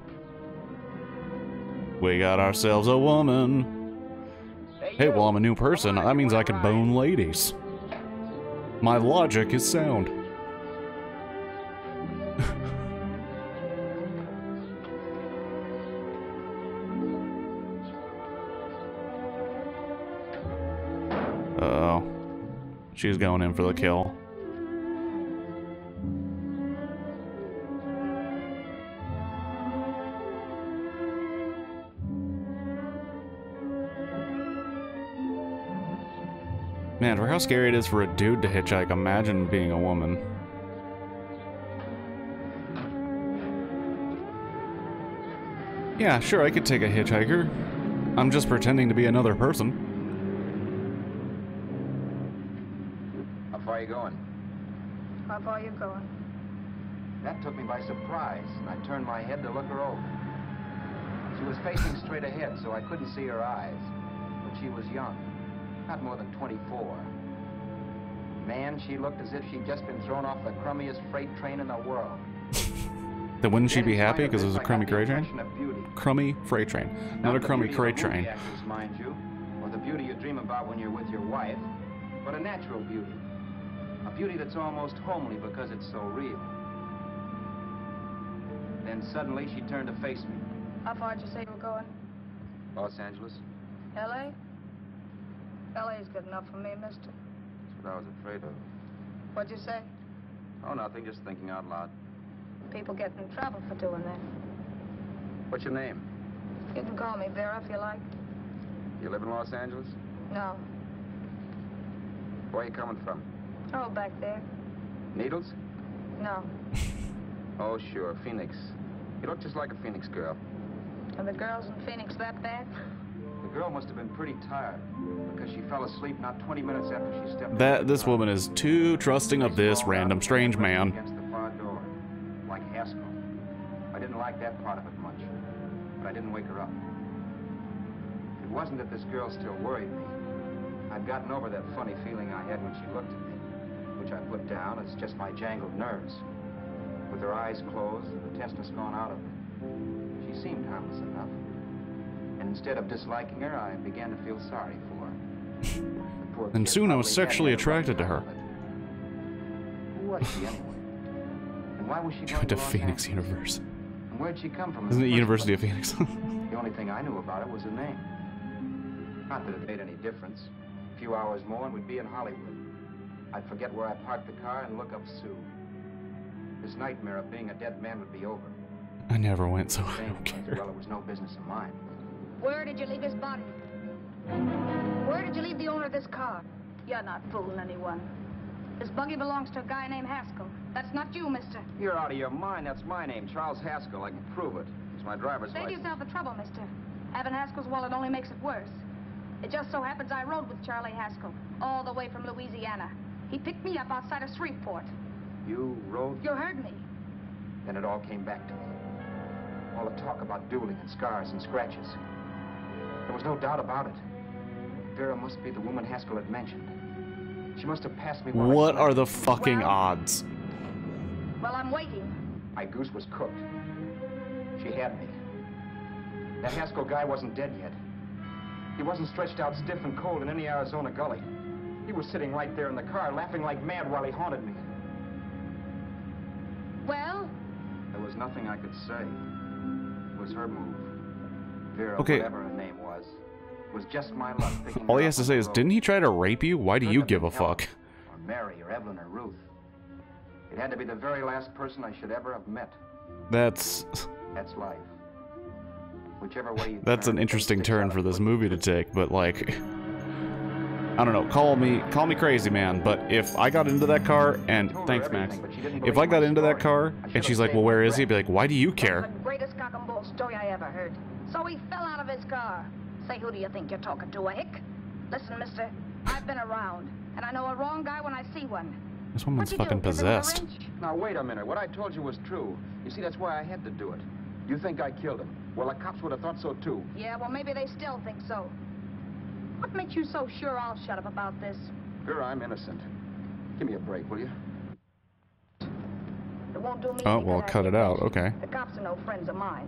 We got ourselves a woman. Hey, well, I'm a new person. That means I can bone ladies. My logic is sound. Uh oh. She's going in for the kill. Man, for how scary it is for a dude to hitchhike, imagine being a woman. Yeah, sure, I could take a hitchhiker. I'm just pretending to be another person. How far are you going? How far are you going? That took me by surprise, and I turned my head to look her over. She was facing straight ahead, so I couldn't see her eyes. But she was young, not more than 24. Man, she looked as if she'd just been thrown off the crummiest freight train in the world. Then wouldn't she be happy because it was a crummy freight train? impression of beauty. Crummy freight train, not a crummy beauty of crate train. actors, mind you, or the beauty you dream about when you're with your wife, but a natural beauty. A beauty that's almost homely because it's so real. Then suddenly she turned to face me. How far did you say you were going? Los Angeles? L.A.? L.A.'s good enough for me, mister. That's what I was afraid of. What'd you say? Oh, nothing, just thinking out loud. People get in trouble for doing that. What's your name? You can call me Vera if you like. You live in Los Angeles? No. Where are you coming from? Oh, back there. Needles? No. Oh, sure, Phoenix. You look just like a Phoenix girl. Are the girls in Phoenix that bad? The girl must have been pretty tired because she fell asleep not 20 minutes after she stepped That this woman is too trusting of this random strange man. Against the far door, like Haskell. I didn't like that part of it much, but I didn't wake her up. It wasn't that this girl still worried me. I'd gotten over that funny feeling I had when she looked at me, which I put down as just my jangled nerves. With her eyes closed and the testers gone out of her, she seemed harmless enough. And instead of disliking her, I began to feel sorry for her. And soon I was sexually had a rough attracted to her. it. She anyway? And why was she She went to Los Phoenix Angeles? University. And where'd she come from? Isn't the it University of? Phoenix? The only thing I knew about it was her name. Not that it made any difference. A few hours more and we'd be in Hollywood. I'd forget where I parked the car and look up Sue. This nightmare of being a dead man would be over. I never went, so I don't care. Well, it was no business of mine. Where did you leave his body? Where did you leave the owner of this car? You're not fooling anyone. This buggy belongs to a guy named Haskell. That's not you, mister. You're out of your mind. That's my name, Charles Haskell. I can prove it. It's my driver's Save license. yourself the trouble, mister. Having Haskell's wallet only makes it worse. It just so happens I rode with Charlie Haskell, all the way from Louisiana. He picked me up outside of Shreveport. You rode? You heard me. Then it all came back to me. All the talk about dueling and scars and scratches. There was no doubt about it. Vera must be the woman Haskell had mentioned. She must have passed me while I What are the fucking Well- odds? Well, I'm waiting. My goose was cooked. She had me. That Haskell guy wasn't dead yet. He wasn't stretched out stiff and cold in any Arizona gully. He was sitting right there in the car, laughing like mad while he haunted me. Well, There was nothing I could say. It was her move. Vera, Okay. whatever her name was, was just my luck. All he has to say is, didn't he try to rape you? Why do you give a fuck? Or Mary, or Evelyn, or Ruth. It had to be the very last person I should ever have met. That's That's life. Whichever way you that's an interesting turn for this movie to take, but like I don't know, call me call me crazy man, but if I got into that car and thanks Max. everything, but she didn't If I got into that car and she's like, "Well, where is he?" I'd be like, "Why do you care?" the greatest cock and bull story I ever heard. So he fell out of his car. Say, who do you think you're talking to, a hick? Listen, mister, I've been around, and I know a wrong guy when I see one. This woman's fucking do, kiss him with a possessed. Now, wait a minute. What I told you was true. You see, that's why I had to do it. You think I killed him. Well, the cops would have thought so, too. Yeah, well, maybe they still think so. What makes you so sure I'll shut up about this? Vera, I'm innocent. Give me a break, will you? It won't do me Oh, well, cut it out. Okay. The cops are no friends of mine.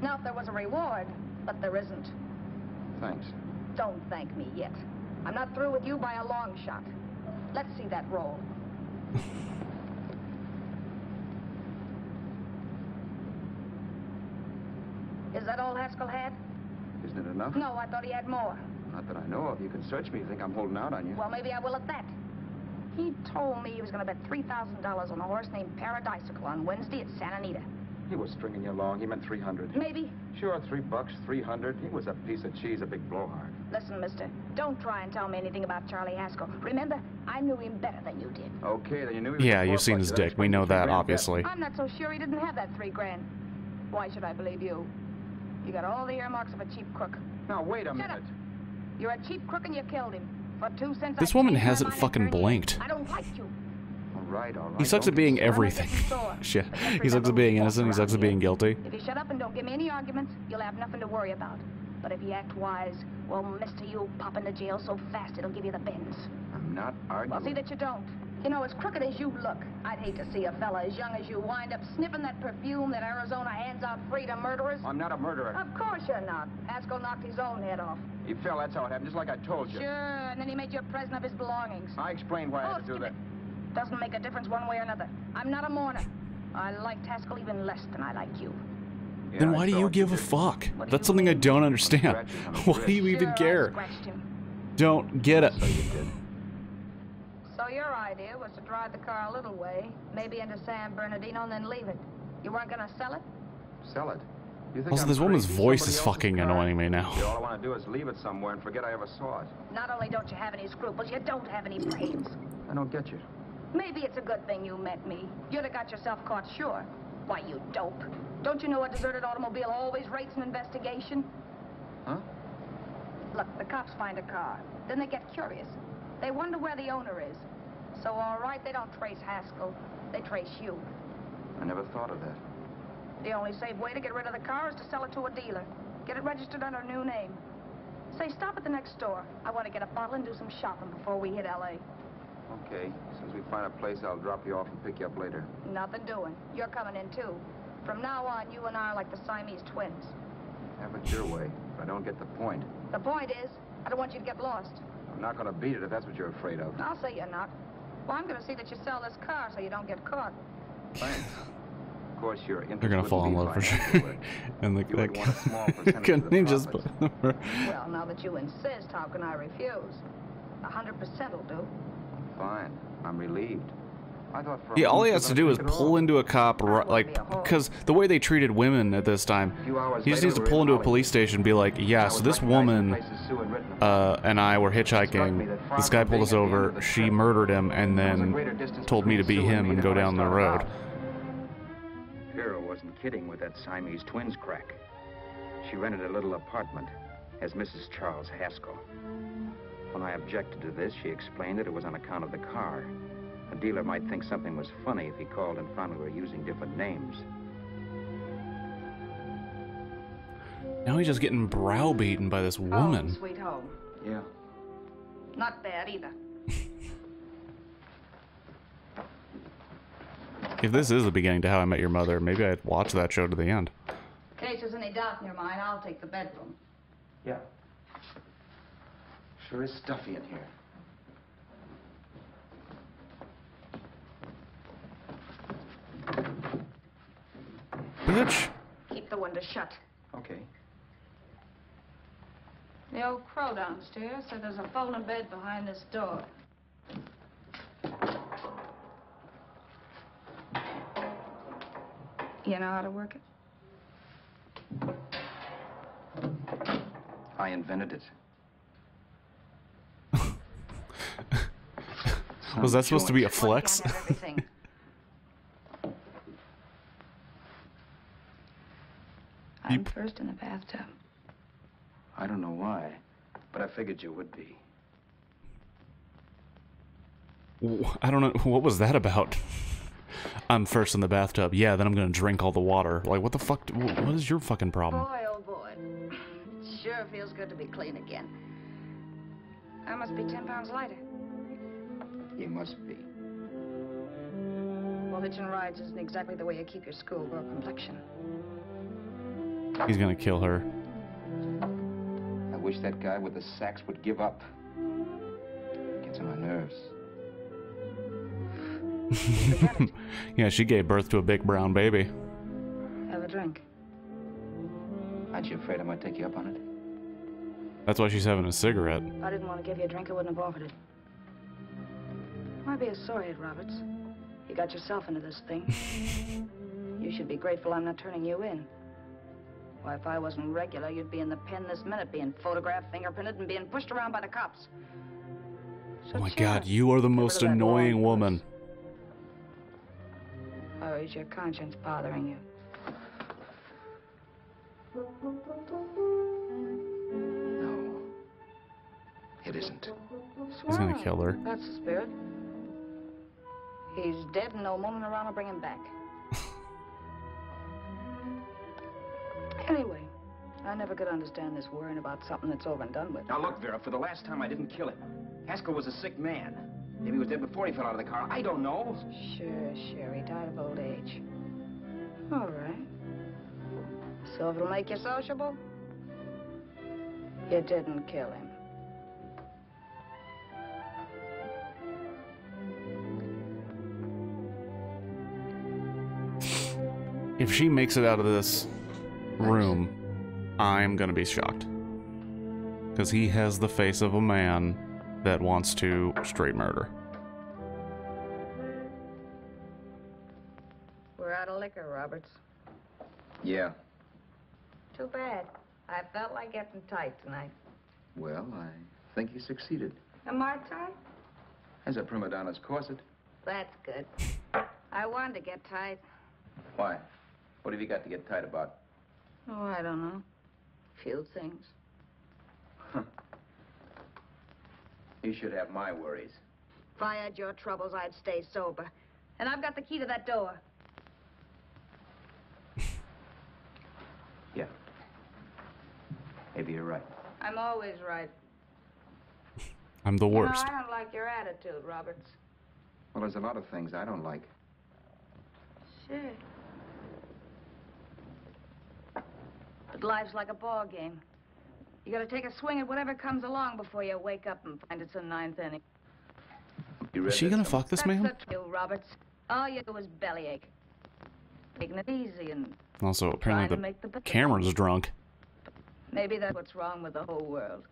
Now, if there was a reward, but there isn't. Thanks. Don't thank me yet. I'm not through with you by a long shot. Let's see that roll. Is that all Haskell had? Isn't it enough? No, I thought he had more. Not that I know of. You can search me. You think I'm holding out on you? Well, maybe I will at that. He told me he was going to bet $3,000 on a horse named Paradisical on Wednesday at Santa Anita. He was stringing you along. He meant 300. Maybe. Sure, three bucks, 300. He was a piece of cheese, a big blowhard. Listen, mister, don't try and tell me anything about Charlie Haskell. Remember, I knew him better than you did. Okay, then you knew he was Yeah, you've seen his dick. We know that, three grand bet. obviously. I'm not so sure he didn't have that three grand. Why should I believe you? You got all the earmarks of a cheap crook. Now, wait a Shut minute. up. You're a cheap crook and you killed him. For two cents, This I'd woman hasn't fucking turn you in. blinked. I don't like you. All right, all right. He sucks at being everything. Shit. He sucks at being innocent. He sucks at being guilty. If you shut up and don't give me any arguments, you'll have nothing to worry about. But if you act wise, well, mister, you'll pop into jail so fast it'll give you the bends. I'm not arguing. Well, see that you don't. You know, as crooked as you look, I'd hate to see a fella as young as you wind up sniffing that perfume that Arizona hands out free to murderers. I'm not a murderer. Of course you're not. Haskell knocked his own head off. He fell, that's how it happened, just like I told you. Sure, and then he made you a present of his belongings. I explained why I Oh, had to do that. it. Doesn't make a difference one way or another. I'm not a mourner. I liked Haskell even less than I like you. then why do you give a fuck? That's something I don't understand. Why do you even Sure, I care? Don't get it. So your idea was to drive the car a little way, maybe into San Bernardino, and then leave it. You weren't gonna sell it? Sell it. You think Also, I'm this woman's voice Somebody is fucking car? annoying me now. Yeah, all I want to do is leave it somewhere and forget I ever saw it. Not only don't you have any scruples, you don't have any brains. I don't get you. Maybe it's a good thing you met me. You'd have got yourself caught, sure. Why, you dope. Don't you know a deserted automobile always rates an investigation? Huh? Look, the cops find a car. Then they get curious. They wonder where the owner is. So, all right, they don't trace Haskell. They trace you. I never thought of that. The only safe way to get rid of the car is to sell it to a dealer. Get it registered under a new name. Say, stop at the next store. I want to get a bottle and do some shopping before we hit L.A. Okay. As soon as we find a place, I'll drop you off and pick you up later. Nothing doing. You're coming in, too. From now on, you and I are like the Siamese twins. Have it your way. But I don't get the point. The point is, I don't want you to get lost. I'm not going to beat it if that's what you're afraid of. I'll say you're not. Well, I'm going to see that you sell this car so you don't get caught. Thanks. Of course, your interest They're gonna fall in love for sure. and the, you would the, want a small percentage of the ninjas. profits. Well, now that you insist, how can I refuse? A hundred percent will do. Fine. I'm relieved. I thought for Yeah, all he has to do is gonna take it pull into a cop, like, because the way they treated women at this time, he just needs to pull into a police station and be like, yeah, so this woman uh, and I were hitchhiking. This guy pulled us over. She murdered him and then told me to be him and go down the road. Vera wasn't kidding with that Siamese twins crack. She rented a little apartment as Mrs. Charles Haskell. When I objected to this, she explained that it was on account of the car. A dealer might think something was funny if he called and found we were using different names. Now he's just getting browbeaten by this woman. Home, sweet home. Yeah. Not bad either. If this is the beginning to How I Met Your Mother, maybe I'd watch that show to the end. In case there's any doubt in your mind, I'll take the bedroom. Yeah. Sure is stuffy in here. Bitch. Keep the window shut. Okay. The old crow downstairs said there's a folding bed behind this door. You know how to work it? I invented it. Was that supposed to be a flex? can't have everything. I'm first in the bathtub. I don't know why, but I figured you would be. I don't know. What was that about? I'm first in the bathtub. Yeah, then I'm gonna drink all the water. Like, what the fuck? What is your fucking problem? Boy, oh boy. Sure feels good to be clean again. I must be 10 pounds lighter. You must be. Well, hitching rides isn't exactly the way you keep your schoolgirl complexion. He's gonna kill her. I wish that guy with the sacks would give up. Gets on my nerves. yeah, she gave birth to a big brown baby. Have a drink. Aren't you afraid I might take you up on it? That's why she's having a cigarette. If I didn't want to give you a drink, I wouldn't have offered it. Might be a sorehead, Roberts. You got yourself into this thing. you should be grateful I'm not turning you in. Why, if I wasn't regular, you'd be in the pen this minute, being photographed, fingerprinted, and being pushed around by the cops. Oh my god, you are the most annoying woman. Or is your conscience bothering you? No. It isn't. He's gonna kill her. That's the spirit. He's dead and no woman around will bring him back. anyway, I never could understand this worrying about something that's over and done with. Now look, Vera, for the last time I didn't kill him. Haskell was a sick man. Maybe he was dead before he fell out of the car. I don't know. Sure, sure. He died of old age. All right. So if it'll make you sociable, you didn't kill him. If she makes it out of this room, I'm gonna be shocked. Because he has the face of a man that wants to straight murder. We're out of liquor, Roberts. Yeah. Too bad. I felt like getting tight tonight. Well, I think he succeeded. Am I tight? As a prima donna's corset. That's good. I wanted to get tight. Why? What have you got to get tight about? Oh, I don't know. Few things. You should have my worries. If I had your troubles, I'd stay sober. And I've got the key to that door. Yeah. Maybe you're right. I'm always right. I'm the You know, worst. I don't like your attitude, Roberts. Well, there's a lot of things I don't like. Sure. But life's like a ball game. You gotta take a swing at whatever comes along before you wake up and find it's a ninth inning. You Is she gonna fuck this That's man? the truth, Roberts. All you do is bellyache. Taking it easy and Also, Trying to apparently make the the best. camera's drunk. maybe that's what's wrong with the whole world.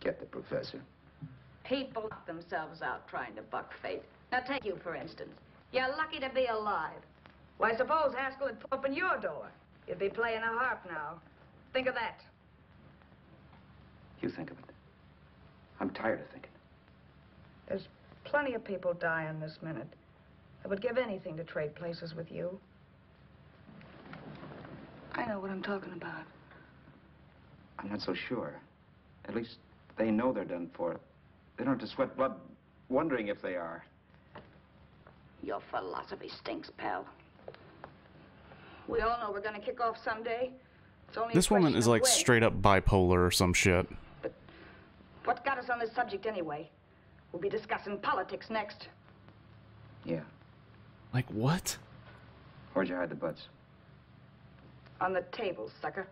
Get the professor. People lock themselves out trying to buck fate. Now take you, for instance. You're lucky to be alive. Why, suppose Haskell had opened your door. You'd be playing a harp now. Think of that. You think of it. I'm tired of thinking. There's plenty of people dying this minute. I would give anything to trade places with you. I know what I'm talking about. I'm not so sure. At least they know they're done for. They don't have to sweat blood wondering if they are. Your philosophy stinks, pal. We all know we're gonna kick off someday. It's only a This woman is like when. straight up bipolar or some shit. But What got us on this subject anyway? We'll be discussing politics next. Yeah. Like what? Where'd you hide the butts? On the table, sucker.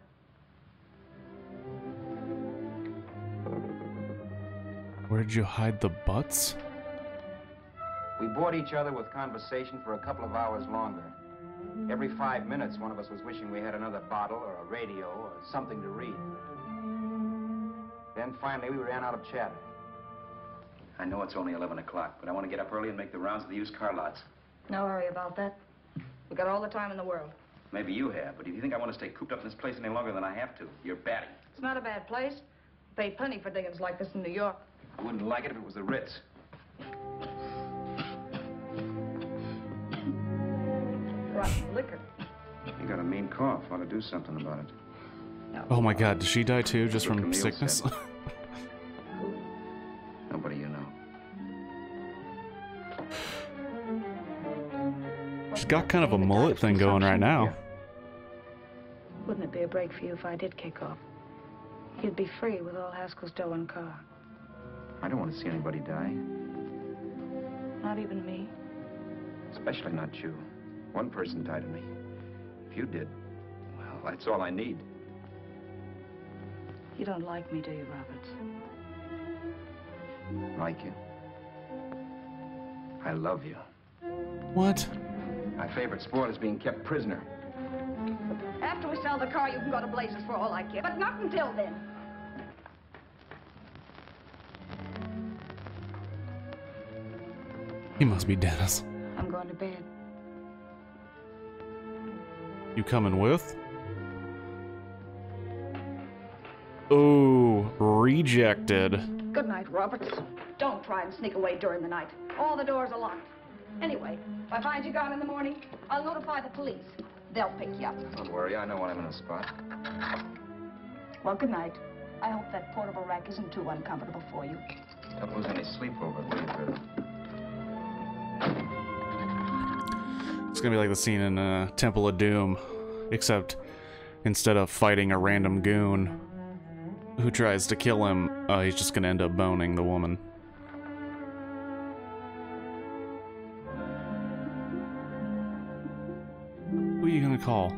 Where'd you hide the butts? We bored each other with conversation for a couple of hours longer. Every five minutes, one of us was wishing we had another bottle or a radio or something to read. Then finally, we ran out of chatter. I know it's only 11 o'clock, but I want to get up early and make the rounds of the used car lots. No hurry about that. We've got all the time in the world. Maybe you have, but if you think I want to stay cooped up in this place any longer than I have to, you're batty. It's not a bad place. Pay plenty for diggings like this in New York. I wouldn't like it if it was the Ritz. You got a mean cough. Ought to do something about it. Oh my god, did she die too just from Camille sickness? Nobody you know. She's got kind of a mullet thing going right now. Wouldn't it be a break for you if I did kick off? You'd be free with all Haskell's dough and car. I don't want to see anybody die. Not even me. Especially not you. One person died of me. If you did, well, that's all I need. You don't like me, do you, Roberts? Like you. I love you. What? My favorite sport is being kept prisoner. After we sell the car, you can go to blazes for all I care. But not until then. He must be Dennis. I'm going to bed. You coming with? Oh, rejected. Good night, Roberts. Don't try and sneak away during the night. All the doors are locked. Anyway, if I find you gone in the morning, I'll notify the police. They'll pick you up. Don't worry, I know when I'm in a spot. Well, good night. I hope that portable rack isn't too uncomfortable for you. Don't lose any sleep over it, gonna be like the scene in uh, Temple of Doom, except instead of fighting a random goon who tries to kill him, uh, he's just gonna end up boning the woman. Who are you gonna call?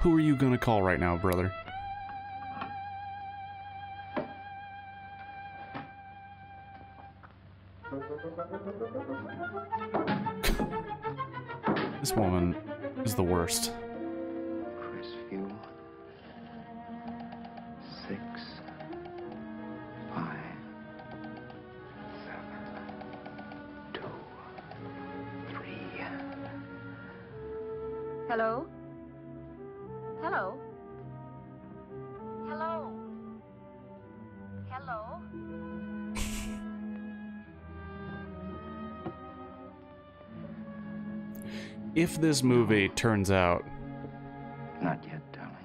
Who are you gonna call right now, brother? This woman is the worst. If this movie turns out Not yet, darling.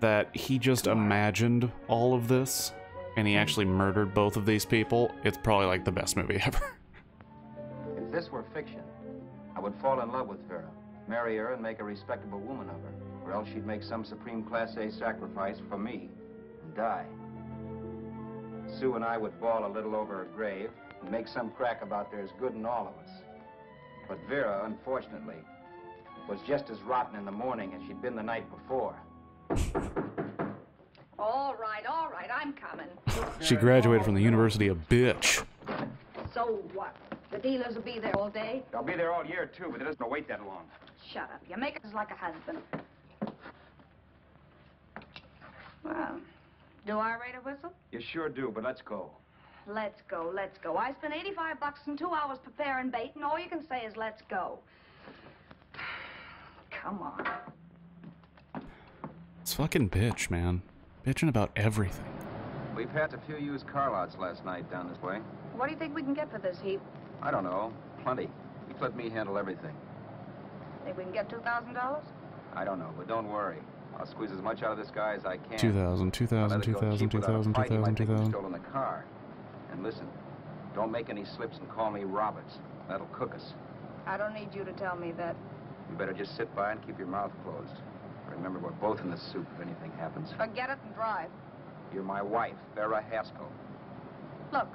that he just imagined all of this and he actually murdered both of these people, it's probably like the best movie ever. If this were fiction, I would fall in love with Vera, marry her, and make a respectable woman of her. Or else she'd make some supreme Class A sacrifice for me and die. Sue and I would bawl a little over her grave and make some crack about there's good in all of us. But Vera, unfortunately, was just as rotten in the morning as she'd been the night before. All right, all right, I'm coming. She graduated from the University of Bitch. So what? The dealers will be there all day? They'll be there all year, too, but it doesn't wait that long. Shut up. You make us like a husband. Well, do I rate a whistle? You sure do, but let's go. Let's go, let's go. I spent 85 bucks and two hours preparing bait, and all you can say is let's go. Come on. It's fucking bitch, man. Bitching about everything. We passed a few used car lots last night down this way. What do you think we can get for this heap? I don't know. Plenty. You let me handle everything. Think we can get $2,000? I don't know, but don't worry. I'll squeeze as much out of this guy as I can. 2000, 2000, I'll let it go 2000, cheap without a 2000, fight. You might 2000, 2000. Stolen the car. And listen, don't make any slips and call me Roberts. That'll cook us. I don't need you to tell me that. You better just sit by and keep your mouth closed. Remember, we're both in the soup if anything happens. Forget it and drive. You're my wife, Vera Haskell. Look,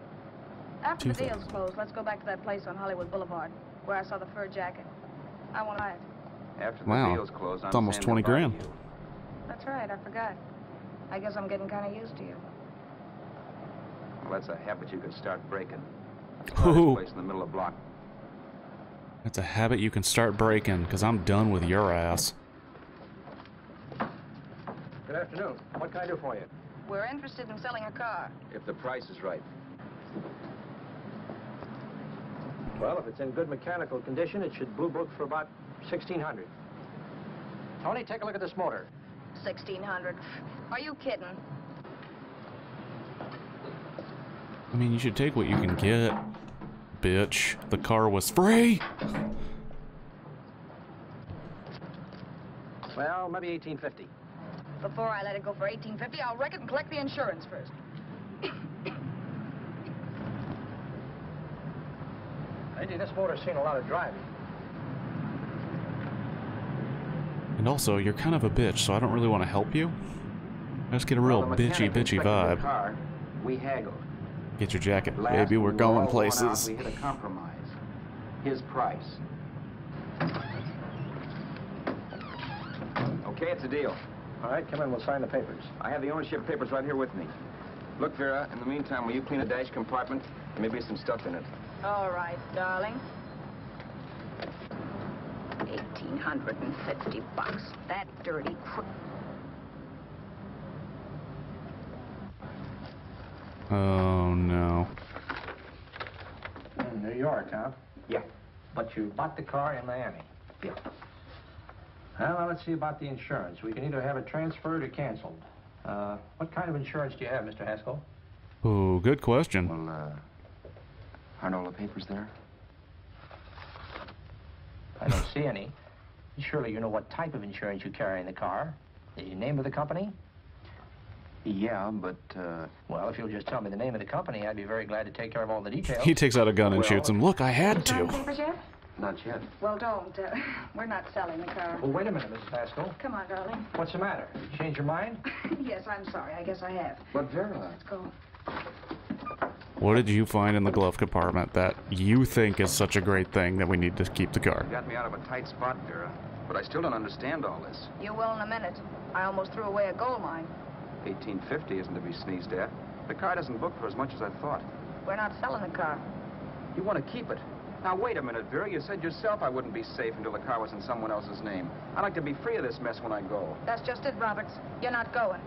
after the 2000. deal's closed, let's go back to that place on Hollywood Boulevard where I saw the fur jacket. I want to buy it. After the deal's closed, I'm It's almost 20 grand. you. That's right, I forgot. I guess I'm getting kind of used to you. Well, that's a habit you can start breaking. Ooh. Place in the middle of block. That's a habit you can start breaking, because I'm done with your ass. Good afternoon. What can I do for you? We're interested in selling a car. If the price is right. Well, if it's in good mechanical condition, it should blue book for about 1600 Tony, take a look at this motor. 1600 Are you kidding? I mean, you should take what you can get, bitch. The car was free! Well, maybe 1850 Before I let it go for 1850, I'll wreck it and collect the insurance first. Lady, this motor's seen a lot of driving. And also, you're kind of a bitch, so I don't really want to help you. I just get a real Well, bitchy, bitchy inspected the vibe. Car, we haggled. Get your jacket, Last baby. We're going all out, places. We hit a compromise. His price. Okay, it's a deal. All right, come in. We'll sign the papers. I have the ownership papers right here with me. Look, Vera, in the meantime, will you clean the dash compartment? There may be some stuff in it. All right, darling. 1850 bucks. That dirty Oh, no. In New York, huh? Yeah. But you bought the car in Miami. Yeah. Well, now let's see about the insurance. We can either have it transferred or canceled. Uh, what kind of insurance do you have, Mr. Haskell? Oh, good question. Well, uh, aren't all the papers there? I don't see any. Surely you know what type of insurance you carry in the car. The name of the company? Yeah, but, uh, Well, if you'll just tell me the name of the company, I'd be very glad to take care of all the details. He takes out a gun and Well- shoots him. Look, I had to. papers yet? not yet. Well, don't. Uh, we're not selling the car. Well, wait a minute, Mrs. Haskell. Come on, darling. What's the matter? You change your mind? yes, I'm sorry. I guess I have. But, Vera, Let's go. What did you find in the glove compartment that you think is such a great thing that we need to keep the car? You got me out of a tight spot, Vera. But I still don't understand all this. You will in a minute. I almost threw away a gold mine. 1850 isn't to be sneezed at. The car doesn't book for as much as I thought. We're not selling the car. You want to keep it. Now, wait a minute, Vera. You said yourself I wouldn't be safe until the car was in someone else's name. I'd like to be free of this mess when I go. That's just it, Roberts. You're not going.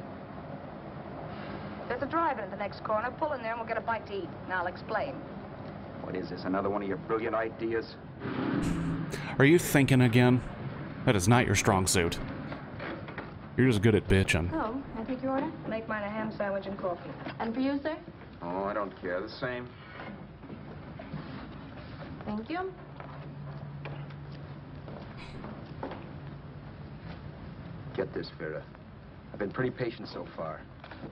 There's a drive-in at the next corner. Pull in there and we'll get a bite to eat. Now I'll explain. What is this, another one of your brilliant ideas? Are you thinking again? That is not your strong suit. You're just good at bitching. Oh, I take your order. Make mine a ham sandwich and coffee. And for you, sir? Oh, I don't care. The same. Thank you. Get this, Vera. I've been pretty patient so far.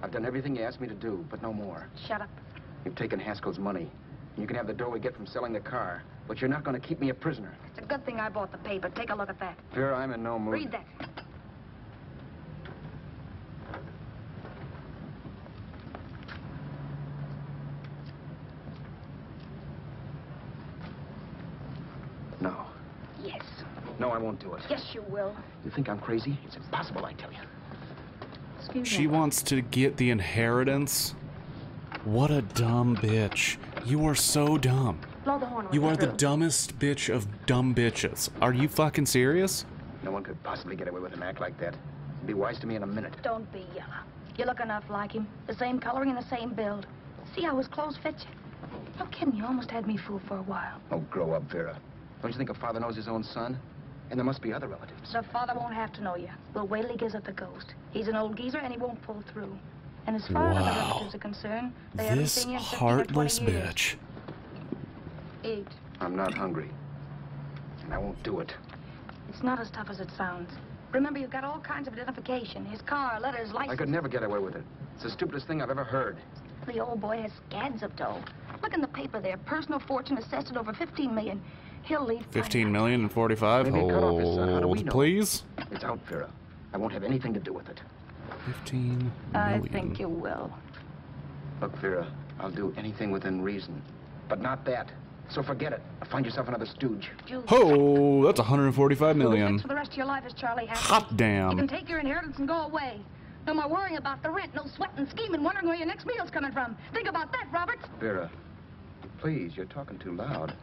I've done everything you asked me to do, but no more. Shut up. You've taken Haskell's money. You can have the dough we get from selling the car, but you're not going to keep me a prisoner. It's a good thing I bought the paper. Take a look at that. Vera, I'm in no mood. Read that. No. Yes. No, I won't do it. Yes, you will. You think I'm crazy? It's impossible, I tell you. Excuse She me. wants to get the inheritance? What a dumb bitch. You are so dumb. Blow the horn. You are the through. dumbest bitch of dumb bitches. Are you fucking serious? No one could possibly get away with an act like that. Be wise to me in a minute. Don't be yellow. You look enough like him. The same coloring and the same build. See how his clothes fit you? No kidding, you almost had me fooled for a while. Oh, grow up, Vera. Don't you think a father knows his own son? And there must be other relatives. The father won't have to know you. We'll wait till he gives up the ghost. He's an old geezer and he won't pull through. And as far as other relatives are concerned, they haven't This seen you in 15 or 20 heartless bitch. Eat. I'm not hungry. And I won't do it. It's not as tough as it sounds. Remember, you've got all kinds of identification. His car, letters, license. I could never get away with it. It's the stupidest thing I've ever heard. The old boy has scads of dough. Look in the paper there. Personal fortune assessed at over 15 million. He'll leave. 15 million and 45? Maybe cut off his son. How do we Hold, please. It's out, Vera. I won't have anything to do with it. 15 I think you will. Look, Vera, I'll do anything within reason. But not that. So forget it. Find yourself another stooge. You Oh, that's 145 million. for the rest of your life as Charlie Haskell. Hot damn. You can take your inheritance and go away. No more worrying about the rent, no sweating, scheming, wondering where your next meal's coming from. Think about that, Roberts. Vera, please, you're talking too loud.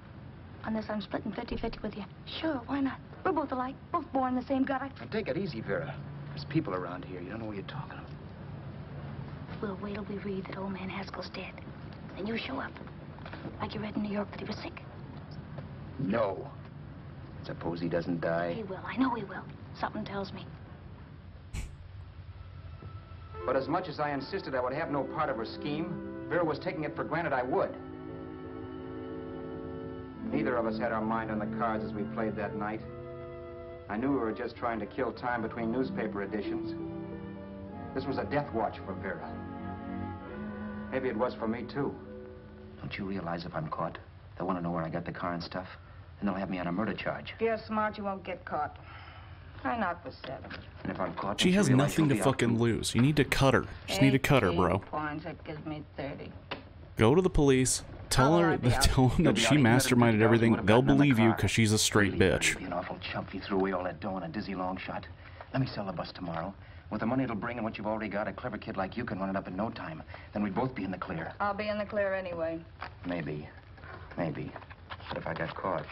On this, I'm splitting 50-50 with you. Sure, why not? We're both alike, both born in the same gutter. Now take it easy, Vera. There's people around here. You don't know what you're talking about. We'll wait till we read that old man Haskell's dead. Then you show up. Like you read in New York that he was sick. No. Suppose he doesn't die? He will. I know he will. Something tells me. But as much as I insisted I would have no part of her scheme, Vera was taking it for granted I would. Neither of us had our mind on the cards as we played that night. I knew we were just trying to kill time between newspaper editions. This was a death watch for Vera. Maybe it was for me, too. Don't you realize if I'm caught, they'll want to know where I got the car and stuff, and they'll have me on a murder charge. If you're smart, you won't get caught. I knock for seven. And if I'm caught, She has nothing to be out fucking lose. You need to cut her. Just need to cut her, bro. 18 points, that gives me 30. Go to the police. Tell her, I uh, tell them that she out even if masterminded everything. They'll gotten in the believe you because she's a straight bitch. Be an awful chump if you threw away all that dough on a dizzy long shot. Let me sell the bus tomorrow. With the money it'll bring and what you've already got, a clever kid like you can run it up in no time. Then we'd both be in the clear. I'll be in the clear anyway. Maybe. Maybe. But if I got caught,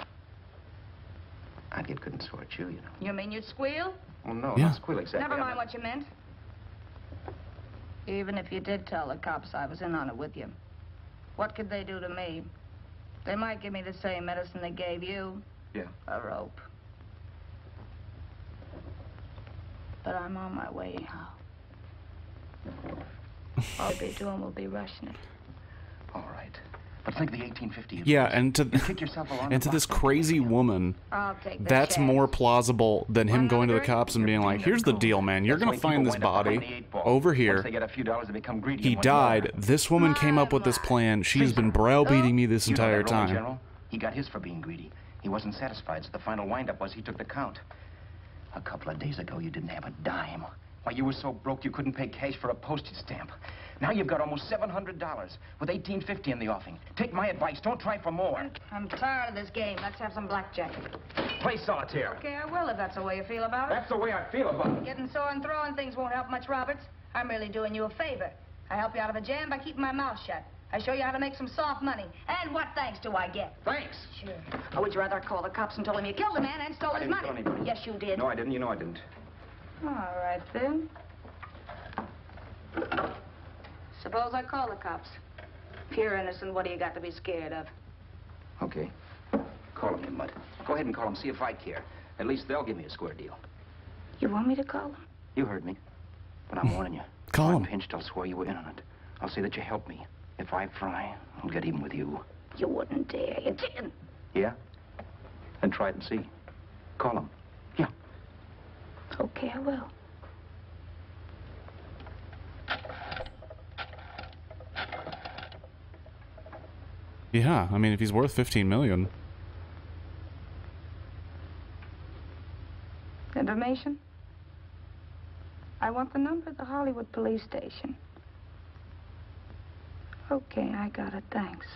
I'd get good and sore at you, you know. You mean you'd squeal? Oh, no, Yeah. not squeal exactly. Never mind what you meant. Even if you did tell the cops I was in on it with you, what could they do to me? They might give me the same medicine they gave you. Yeah. A rope. But I'm on my way now. All we'll be doing will be rushing it. All right. But think the 1850. Yeah, and to kick yourself along and to this block. crazy woman, I'll take the that's chance. more plausible than him going to the cops and being like, "Here's the deal, man. You're gonna find this wind up behind the body over here. they get a few dollars, they become greedy. He and want died. This woman came up with this plan. She's been browbeating me this You entire time." General? He got his for being greedy. He wasn't satisfied, so the final windup was he took the count. A couple of days ago, you didn't have a dime. Why, you were so broke you couldn't pay cash for a postage stamp. Now you've got almost $700 with 1850 in the offing. Take my advice. Don't try for more. I'm tired of this game. Let's have some blackjack. Play solitaire. Okay, I will if that's the way you feel about it. That's the way I feel about it. Getting sore and throwing things won't help much, Roberts. I'm really doing you a favor. I help you out of a jam by keeping my mouth shut. I show you how to make some soft money. And what thanks do I get? Thanks. Sure. Or would you rather call the cops and tell them you killed the man and stole I his didn't money? kill anybody. Yes, you did. No, I didn't. You know I didn't. All right, then. Suppose I call the cops. If you're innocent, what do you got to be scared of? Okay. Call them, you mutt. Go ahead and call them. See if I care. At least they'll give me a square deal. You want me to call them? You heard me. But I'm hmm. warning you. Call them. Pinched, I'll swear you were in on it. I'll say that you helped me. If I fry, I'll get even with you. You wouldn't dare. You didn't. Yeah? Then try it and see. Call them. Yeah. Okay, I will. Yeah, I mean, if he's worth 15 million. Information? I want the number of the Hollywood police station. Okay, I got it. Thanks.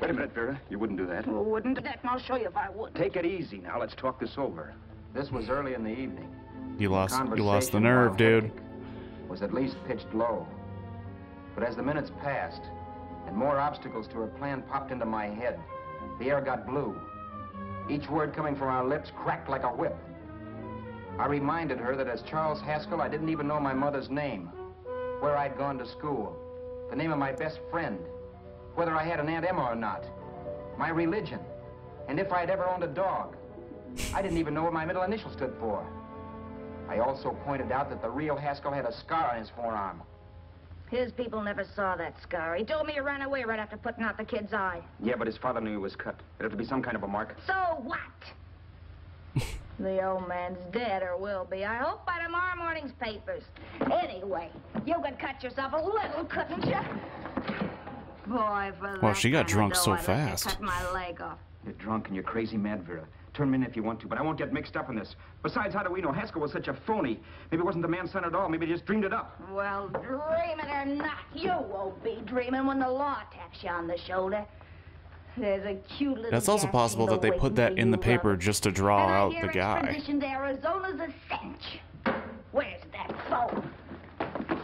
Wait a minute, Vera. You wouldn't do that. Well, wouldn't do that, and I'll show you if I would. Take it easy now. Let's talk this over. This was early in the evening. You lost, you lost the nerve, dude. hectic, Was at least pitched low. But as the minutes passed, and more obstacles to her plan popped into my head, the air got blue. Each word coming from our lips cracked like a whip. I reminded her that as Charles Haskell, I didn't even know my mother's name, where I'd gone to school, the name of my best friend, whether I had an Aunt Emma or not, my religion, and if I'd ever owned a dog. I didn't even know what my middle initial stood for. I also pointed out that the real Haskell had a scar on his forearm. His people never saw that scar. He told me he ran away right after putting out the kid's eye. Yeah, but his father knew he was cut. It'd have to be some kind of a mark. So what? the old man's dead or will be. I hope by tomorrow morning's papers. Anyway, you could cut yourself a little, couldn't you? Boy, for Well, that she got drunk so I'd like to fast. Cut my leg off. You're drunk and you're crazy mad, Vera. Turn me in if you want to, but I won't get mixed up in this. Besides, how do we know Haskell was such a phony? Maybe it wasn't the man's son at all. Maybe he just dreamed it up. Well, dreaming or not, you won't be dreaming when the law taps you on the shoulder. There's a cute little That's also possible that they put that in the paper Robert. just to draw and I out hear the guy. Expedition to Arizona's a cinch. Where's that phone?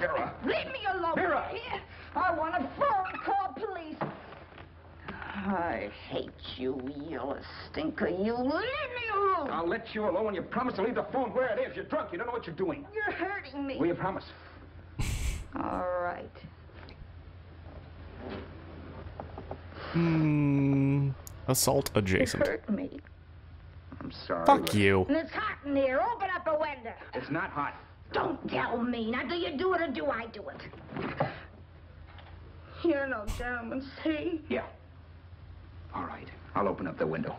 Vera! Leave me alone. Vera! Here. I want a phone call, police. I hate you, yellow stinker. You leave me alone. I'll let you alone when you promise to leave the phone where it is. You're drunk. You don't know what you're doing. You're hurting me. Will you promise? All right. Hmm. Assault You adjacent. hurt me. I'm sorry. Fuck but you. And it's hot in here. Open up a window. It's not hot. Don't tell me. Now, do you do it or do I do it? You're no gentleman, see? Yeah. All right. I'll open up the window.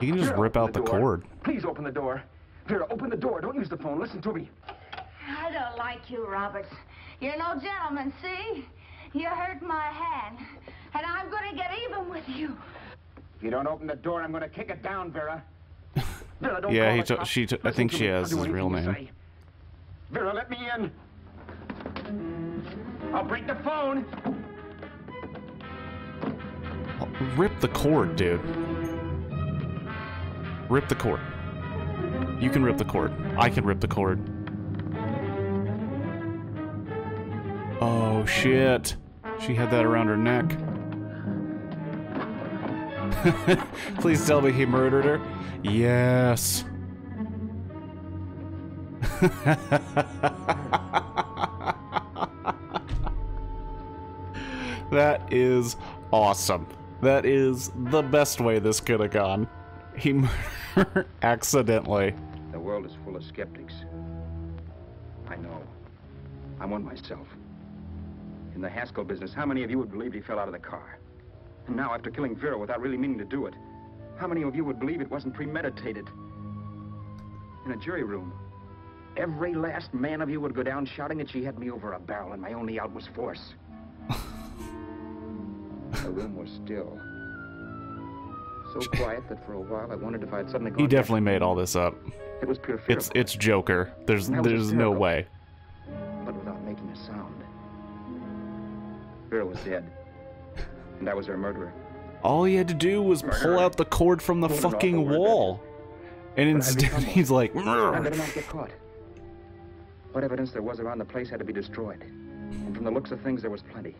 You can just Vera, rip out the door. cord. Please open the door. Vera, open the door. Don't use the phone. Listen to me. I don't like you, Roberts. You're no gentleman, see? You hurt my hand, and I'm going to get even with you. If you don't open the door, I'm going to kick it down, Vera. Vera, don't Yeah, he the to- cops. she I think she. Has his real name. Vera, let me in. I'll break the phone. Oh, rip the cord, dude. Rip the cord. You can rip the cord. I can rip the cord. Oh shit. She had that around her neck. Please tell me he murdered her. Yes. that is awesome. That is the best way this could have gone. He murdered accidentally. The world is full of skeptics. I know. I'm one myself. In the Haskell business, how many of you would believe he fell out of the car? And now, after killing Vera without really meaning to do it, how many of you would believe it wasn't premeditated? In a jury room, every last man of you would go down shouting that she had me over a barrel and my only out was force. The room was still. So quiet that for a while I wondered if I'd suddenly He definitely made all this up. It was pure fear. It's it's Joker. There's there's no way. but without making a sound. Vera was dead. And I was her murderer. All he had to do was pull out the cord from the fucking wall. And instead he's like, I better not get caught. What evidence there was around the place had to be destroyed. And from the looks of things, there was plenty.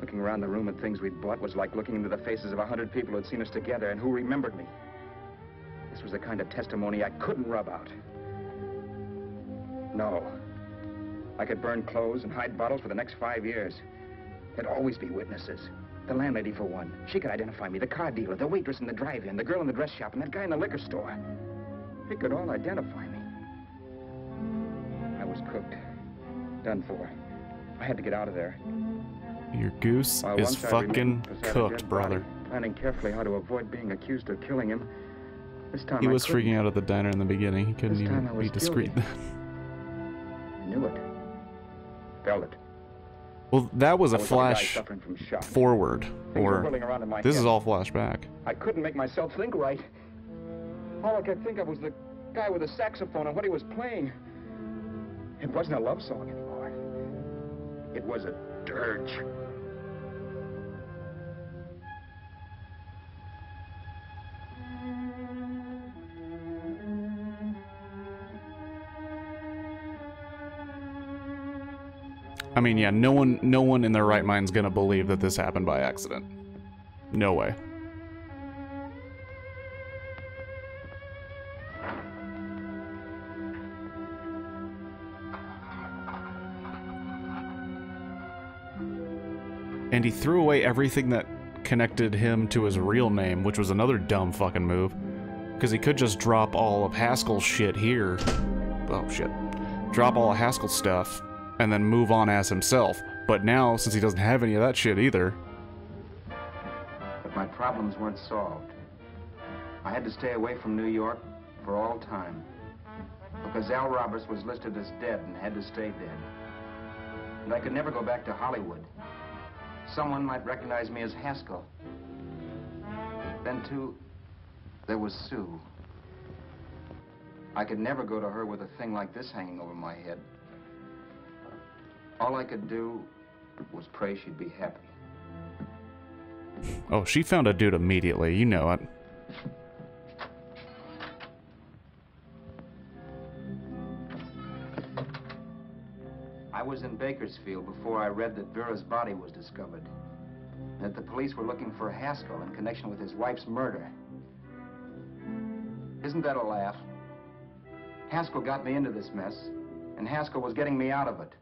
Looking around the room at things we'd bought was like looking into the faces of a hundred people who'd seen us together and who remembered me. This was the kind of testimony I couldn't rub out. No. I could burn clothes and hide bottles for the next five years. There'd always be witnesses. The landlady, for one. She could identify me. The car dealer, the waitress in the drive-in, the girl in the dress shop, and that guy in the liquor store. They could all identify me. I was cooked. Done for. I had to get out of there. Your goose While is fucking remained beside a cooked, brother. body, planning carefully how to avoid being accused of killing him. This time He I was couldn't. freaking out at the diner in the beginning. He couldn't I even be discreet. guilty. Knew it. Felt it. Well, that was a was a flash from shock. forward, or whirling around in my this is all flashback. I couldn't make myself think right. All I could think of was the guy with the saxophone and what he was playing. It wasn't a love song anymore. It was a dirge. I mean, yeah, no one, no one in their right mind's gonna believe that this happened by accident. No way. And he threw away everything that connected him to his real name, which was another dumb fucking move. Because he could just drop all of Haskell's shit here. Oh, shit. Drop all of Haskell's stuff and then move on as himself. But now, since he doesn't have any of that shit either, But my problems weren't solved. I had to stay away from New York for all time. Because Al Roberts was listed as dead and had to stay dead. And I could never go back to Hollywood. Someone might recognize me as Haskell. Then, too, there was Sue. I could never go to her with a thing like this hanging over my head. All I could do was pray she'd be happy. oh, she found a dude immediately. You know it. I was in Bakersfield before I read that Vera's body was discovered. That the police were looking for Haskell in connection with his wife's murder. Isn't that a laugh? Haskell got me into this mess, and Haskell was getting me out of it.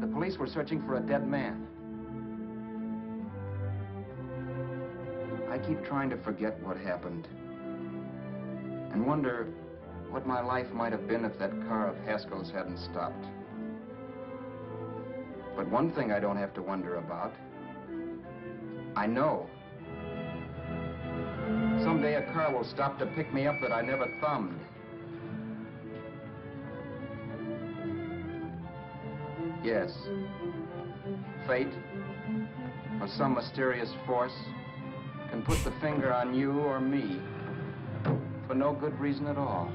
The police were searching for a dead man. I keep trying to forget what happened. And wonder what my life might have been if that car of Haskell's hadn't stopped. But one thing I don't have to wonder about. I know. Someday a car will stop to pick me up that I never thumbed. Yes. Fate, or some mysterious force, can put the finger on you or me for no good reason at all.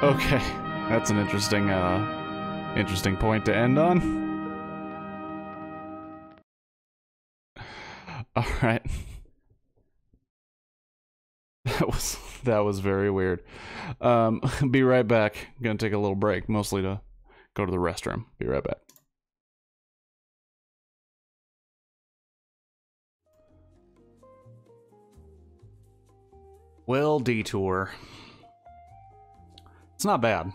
Okay, that's an interesting, uh, interesting point to end on. All right. That was that was very weird. Um, be right back. Gonna take a little break, mostly to go to the restroom. Be right back. Well, detour. It's not bad.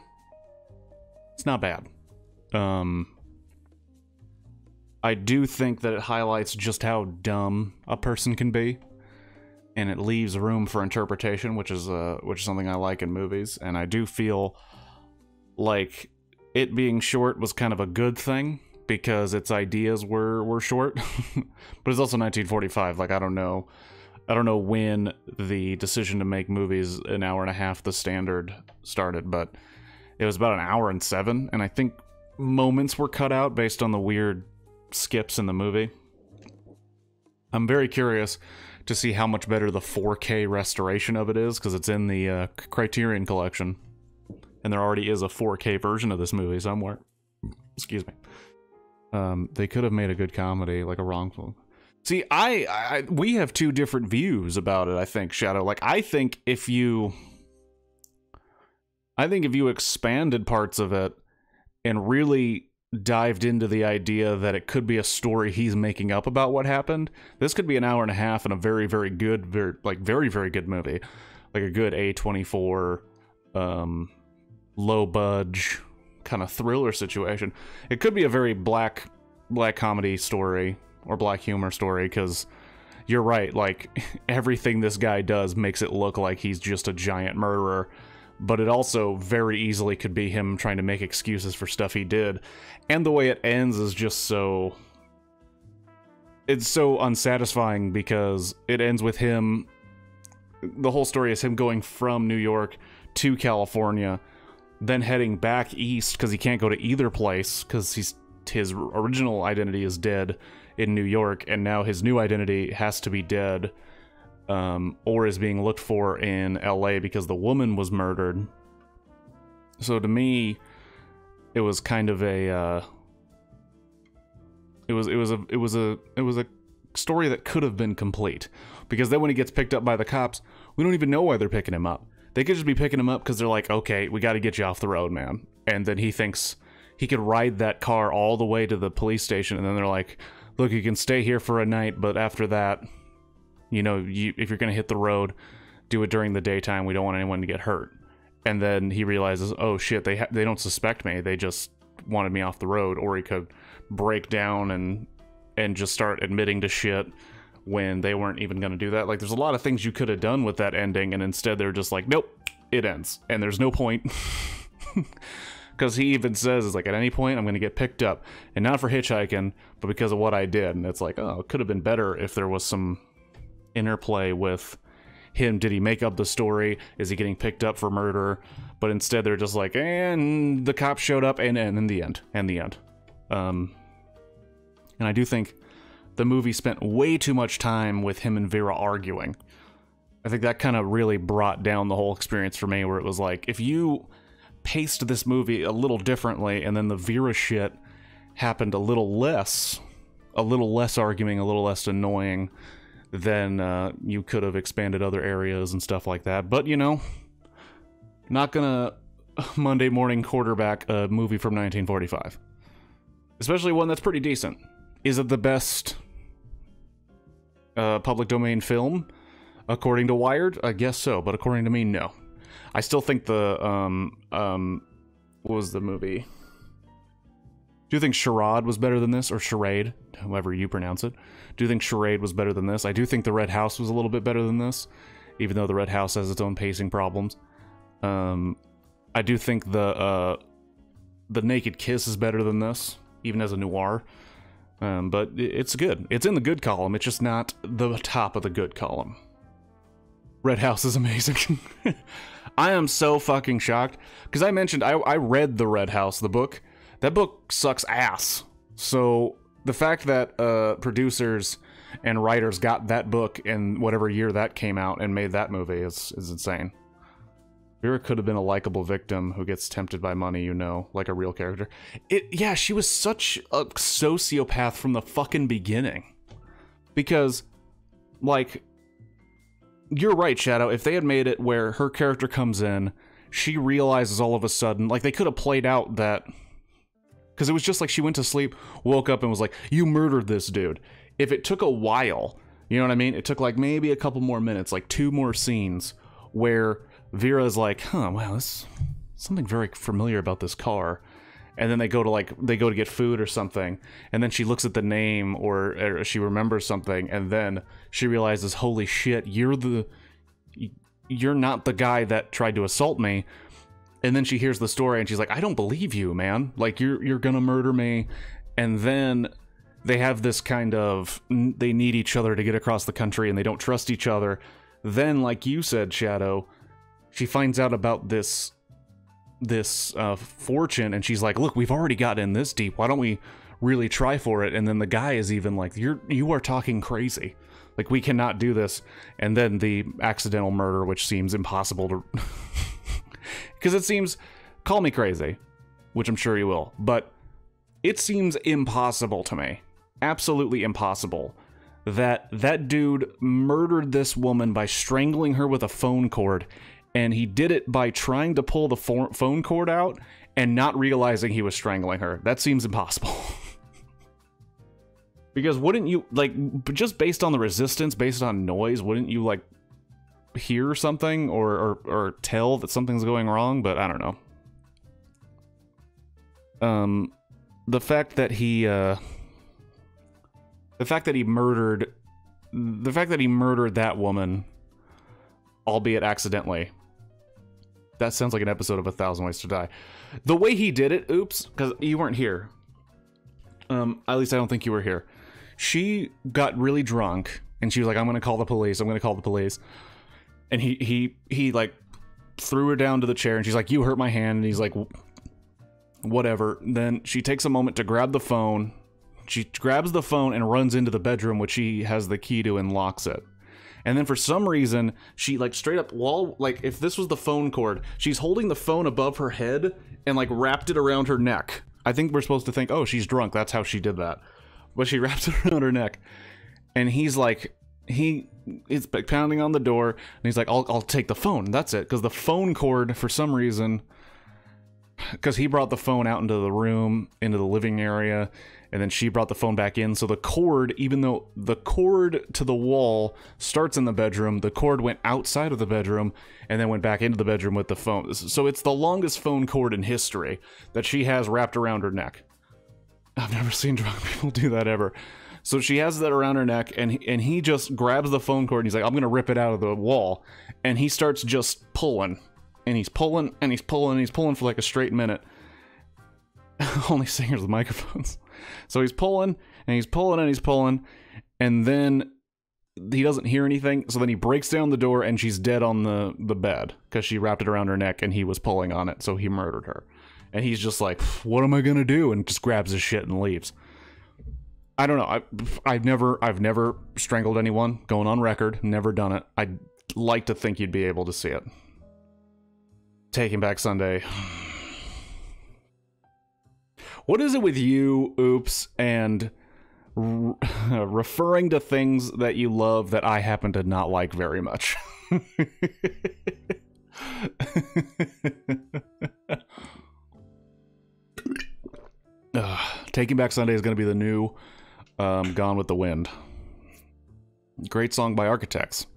It's not bad. Um I do think that it highlights just how dumb a person can be and it leaves room for interpretation, which is uh which is something I like in movies and I do feel like it being short was kind of a good thing because its ideas were were short. but it's also 1945, like I don't know I don't know when the decision to make movies an hour and a half the standard started, but it was about an hour and seven, and I think moments were cut out based on the weird skips in the movie. I'm very curious to see how much better the 4K restoration of it is because it's in the uh, Criterion collection, and there already is a 4K version of this movie somewhere. Excuse me. Um, they could have made a good comedy, like a wrongful. See, I, I we have two different views about it. I think Shadow. Like, I think if you, I think if you expanded parts of it and really dived into the idea that it could be a story he's making up about what happened, this could be an hour and a half and a very, very good, very like very, very good movie, like a good A twenty four, um, low budge kind of thriller situation. It could be a very black, black comedy story or black humor story because you're right. Like everything this guy does makes it look like he's just a giant murderer but it also very easily could be him trying to make excuses for stuff he did. And the way it ends is just so. It's so unsatisfying because it ends with him. The whole story is him going from New York to California, then heading back east because he can't go to either place because he's his original identity is dead in New York, and now his new identity has to be dead um, or is being looked for in LA because the woman was murdered. So to me, it was kind of a uh, it was it was a it was a it was a story that could have been complete because then when he gets picked up by the cops, we don't even know why they're picking him up. They could just be picking him up because they're like, okay, we got to get you off the road, man. And then he thinks he could ride that car all the way to the police station, and then they're like, look, you can stay here for a night, but after that, you know, you, if you're going to hit the road, do it during the daytime. We don't want anyone to get hurt. And then he realizes, oh shit, they they don't suspect me. They just wanted me off the road. Or he could break down and and just start admitting to shit when they weren't even going to do that. Like, there's a lot of things you could have done with that ending, and instead they're just like, nope, it ends, and there's no point. Because he even says, "Is like at any point I'm going to get picked up, and not for hitchhiking, but because of what I did." And it's like, oh, it could have been better if there was some interplay with him. Did he make up the story? Is he getting picked up for murder? But instead, they're just like, and the cops showed up, and and in the end, and the end. Um, and I do think the movie spent way too much time with him and Vera arguing. I think that kind of really brought down the whole experience for me, where it was like, if you paced this movie a little differently, and then the Vera shit happened a little less, a little less arguing, a little less annoying, then uh, you could have expanded other areas and stuff like that. But you know, not gonna Monday morning quarterback a movie from 1945, especially one that's pretty decent. Is it the best uh, public domain film according to Wired? I guess so, but according to me, no. I still think the um um what was the movie? Do you think Charade was better than this, or Charade, however you pronounce it? Do you think Charade was better than this? I do think The Red House was a little bit better than this, even though The Red House has its own pacing problems. Um, I do think the uh, the Naked Kiss is better than this, even as a noir. Um, but it's good. It's in the good column. It's just not the top of the good column. Red House is amazing. I am so fucking shocked because I mentioned I, I read the Red House, the book. That book sucks ass. So the fact that uh, producers and writers got that book in whatever year that came out and made that movie is is insane. Vera could have been a likable victim who gets tempted by money, you know, like a real character. It yeah, she was such a sociopath from the fucking beginning. Because like you're right, Shadow, if they had made it where her character comes in, she realizes all of a sudden, like they could have played out that because it was just like she went to sleep, woke up, and was like, You murdered this dude. If it took a while, you know what I mean? It took like maybe a couple more minutes, like two more scenes where Vera's like, Huh, wow, this something very familiar about this car. And then they go to like they go to get food or something, and then she looks at the name or, or she remembers something, and then she realizes, "Holy shit, you're the you're not the guy that tried to assault me." And then she hears the story and she's like, I don't believe you, man. Like you're you're gonna murder me. And then they have this kind of they need each other to get across the country and they don't trust each other. Then, like you said, Shadow, she finds out about this this uh, fortune, and she's like, "Look, we've already got in this deep. Why don't we really try for it?" And then the guy is even like, "You're you are talking crazy. Like we cannot do this." And then the accidental murder, which seems impossible to, because it seems, call me crazy, which I'm sure you will, but it seems impossible to me, absolutely impossible, that that dude murdered this woman by strangling her with a phone cord and he did it by trying to pull the pho- phone cord out and not realizing he was strangling her. That seems impossible. because wouldn't you like just based on the resistance, based on noise, wouldn't you like hear something or or, or tell that something's going wrong? But I don't know. Um, the fact that he uh, the fact that he murdered, the fact that he murdered that woman, albeit accidentally, that sounds like an episode of A Thousand Ways to Die. The way he did it, oops, because you weren't here. Um, at least I don't think you were here. She got really drunk, and she was like, "I'm gonna call the police. I'm gonna call the police." And he he he like threw her down to the chair, and she's like, "You hurt my hand," and he's like, "Whatever." Then she takes a moment to grab the phone. She grabs the phone and runs into the bedroom, which she has the key to, and locks it. And then for some reason, she like straight up wall like if this was the phone cord, she's holding the phone above her head and like wrapped it around her neck. I think we're supposed to think, oh, she's drunk. That's how she did that. But she wrapped it around her neck. And he's like, he is pounding on the door, and he's like, I'll, I'll take the phone. That's it. Because the phone cord, for some reason, because he brought the phone out into the room, into the living area, and then she brought the phone back in. So the cord, even though the cord to the wall starts in the bedroom, the cord went outside of the bedroom and then went back into the bedroom with the phone. So it's the longest phone cord in history that she has wrapped around her neck. I've never seen drunk people do that ever. So she has that around her neck, and and he just grabs the phone cord and he's like, "I'm gonna rip it out of the wall," and he starts just pulling, and he's pulling, and he's pulling, and he's pulling for like a straight minute. Only singers with microphones. So he's pulling, and he's pulling, and he's pulling, and then he doesn't hear anything. So then he breaks down the door, and she's dead on the the bed because she wrapped it around her neck, and he was pulling on it, so he murdered her. And he's just like, "What am I gonna do?" and just grabs his shit and leaves. I don't know. I, I've never, I've never strangled anyone. Going on record, never done it. I'd like to think you'd be able to see it. Taking Back Sunday. What is it with you, oops, and referring to things that you love that I happen to not like very much? Taking Back Sunday is going to be the new um, Gone with the Wind. Great song by Architects.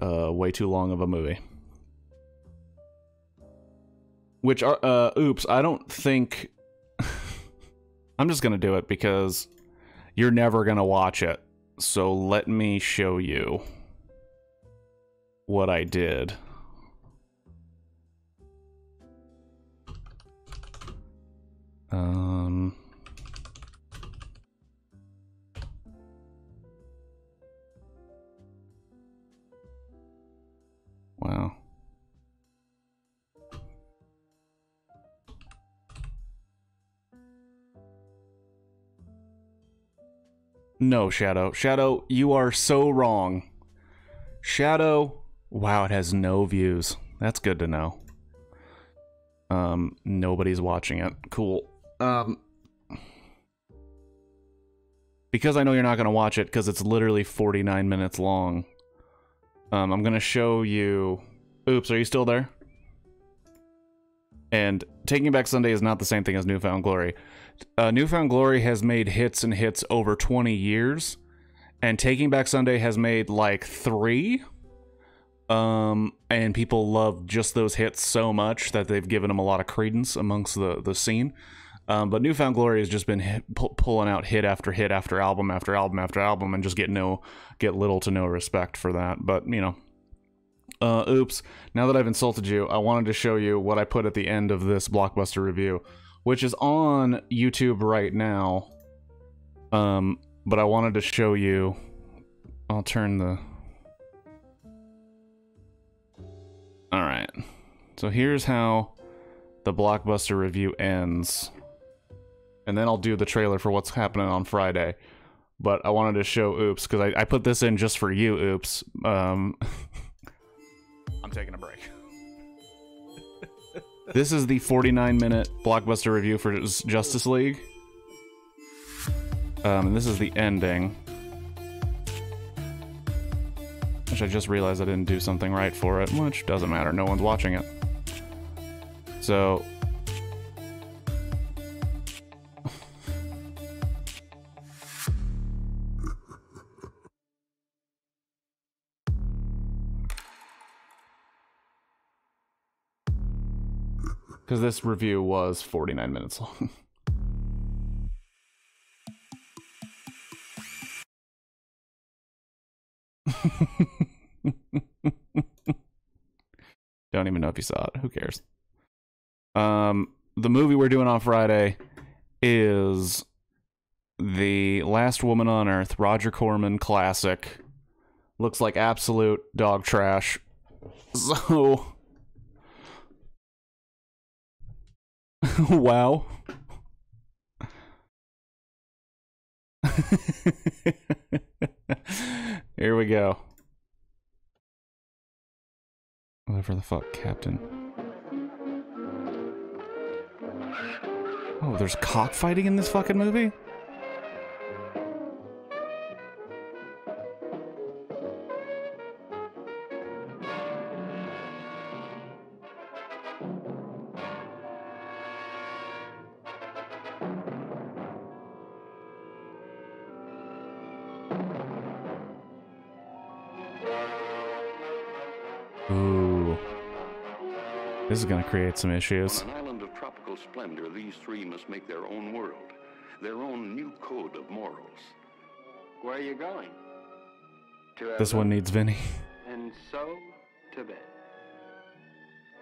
Uh, way too long of a movie. Which are, uh, oops, I don't think. I'm just gonna do it because you're never gonna watch it. So let me show you what I did. Um. Wow. No, Shadow. Shadow, you are so wrong. Shadow, wow, it has no views. That's good to know. Um, nobody's watching it. Cool. Um, because I know you're not going to watch it because it's literally 49 minutes long. Um, I'm going to show you. Oops, are you still there? And Taking Back Sunday is not the same thing as New Found Glory. Uh, New Found Glory has made hits and hits over 20 years, and Taking Back Sunday has made like three. Um, and people love just those hits so much that they've given them a lot of credence amongst the the scene. Um, but New Found Glory has just been hit, pu- pulling out hit after hit after album after album after album, and just get no get little to no respect for that. But you know, uh, oops. Now that I've insulted you, I wanted to show you what I put at the end of this blockbuster review, which is on YouTube right now. Um, but I wanted to show you. I'll turn the. All right. So here's how the blockbuster review ends. And then I'll do the trailer for what's happening on Friday. But I wanted to show Oops because I, I put this in just for you, Oops. Um, I'm taking a break. this is the 49 minute blockbuster review for Justice League. Um, and this is the ending. Which I just realized I didn't do something right for it, which doesn't matter. No one's watching it. So. Because this review was 49 minutes long. Don't even know if you saw it. Who cares? Um, the movie we're doing on Friday is the Last Woman on Earth, Roger Corman classic. Looks like absolute dog trash. So, wow. Here we go. Whatever the fuck, Captain. Oh, there's cockfighting in this fucking movie? This gonna create some issues. On an island of tropical splendor, these three must make their own world, their own new code of morals. Where are you going? To This one needs Vinny. And so, to bed.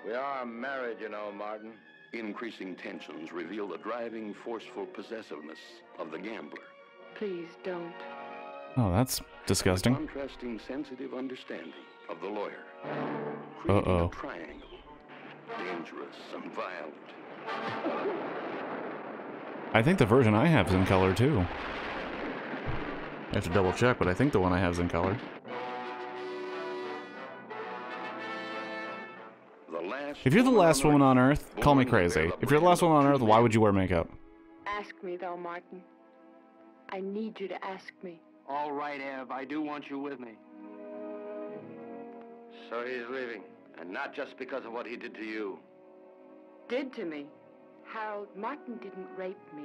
We are married, you know, Martin. Increasing tensions reveal the driving, forceful possessiveness of the gambler. Please don't. Oh, that's disgusting. Contrasting sensitive understanding of the lawyer. Uh oh. Triangle. Dangerous and violent. I think the version I have is in color too. I have to double check, but I think the one I have is in color. The last If you're the last woman on Earth, call me crazy. If you're the last woman on Earth, why would you wear makeup? Ask me, though, Martin. I need you to ask me. All right, Ev, I do want you with me. So he's leaving. And not just because of what he did to you. Did to me. Harold, Martin didn't rape me.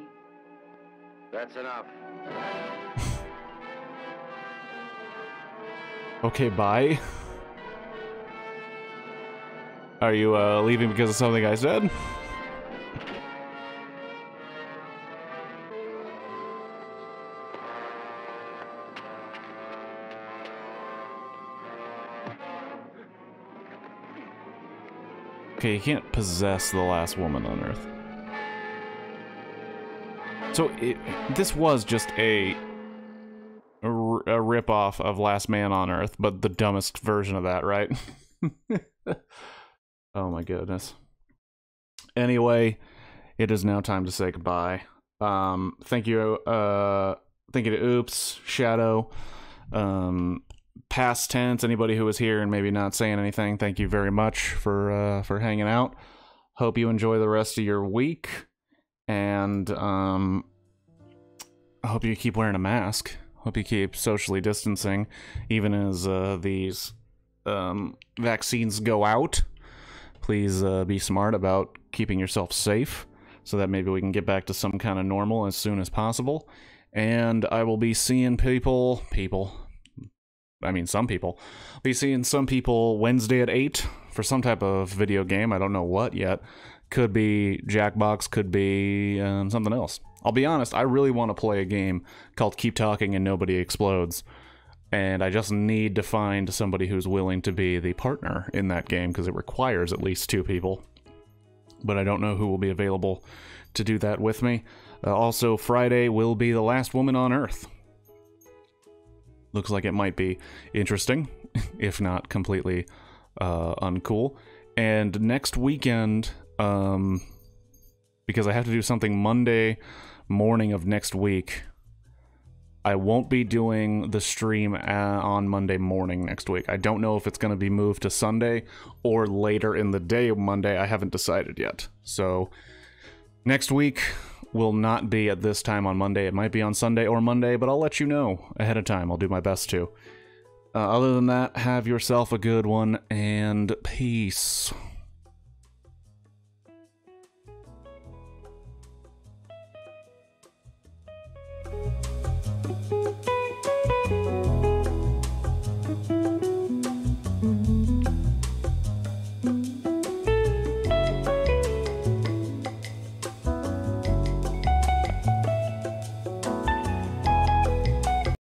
That's enough. Okay, bye. Are you uh, leaving because of something I said? Okay, you can't possess the last woman on Earth. So it, this was just a rip-off of Last Man on Earth, but the dumbest version of that, right? oh my goodness. Anyway, it is now time to say goodbye. Um, thank you, uh, thank you to Oops, Shadow, um, past tense, anybody who was here and maybe not saying anything. Thank you very much for uh, for hanging out. Hope you enjoy the rest of your week, and um, I hope you keep wearing a mask. Hope you keep socially distancing, even as uh, these um, vaccines go out. Please uh, be smart about keeping yourself safe so that maybe we can get back to some kind of normal as soon as possible. And I will be seeing people, people, I mean, some people, be seeing some people Wednesday at 8 for some type of video game. I don't know what yet. Could be Jackbox, could be um, something else. I'll be honest, I really want to play a game called Keep Talking and Nobody Explodes. And I just need to find somebody who's willing to be the partner in that game because it requires at least two people. But I don't know who will be available to do that with me. Uh, also, Friday will be The Last Woman on Earth. Looks like it might be interesting, if not completely uh, uncool. And next weekend, um, because I have to do something Monday morning of next week. I won't be doing the stream uh, on Monday morning next week. I don't know if it's going to be moved to Sunday or later in the day of Monday. I haven't decided yet. So next week will not be at this time on Monday. It might be on Sunday or Monday, but I'll let you know ahead of time. I'll do my best to. Uh, other than that, have yourself a good one and peace.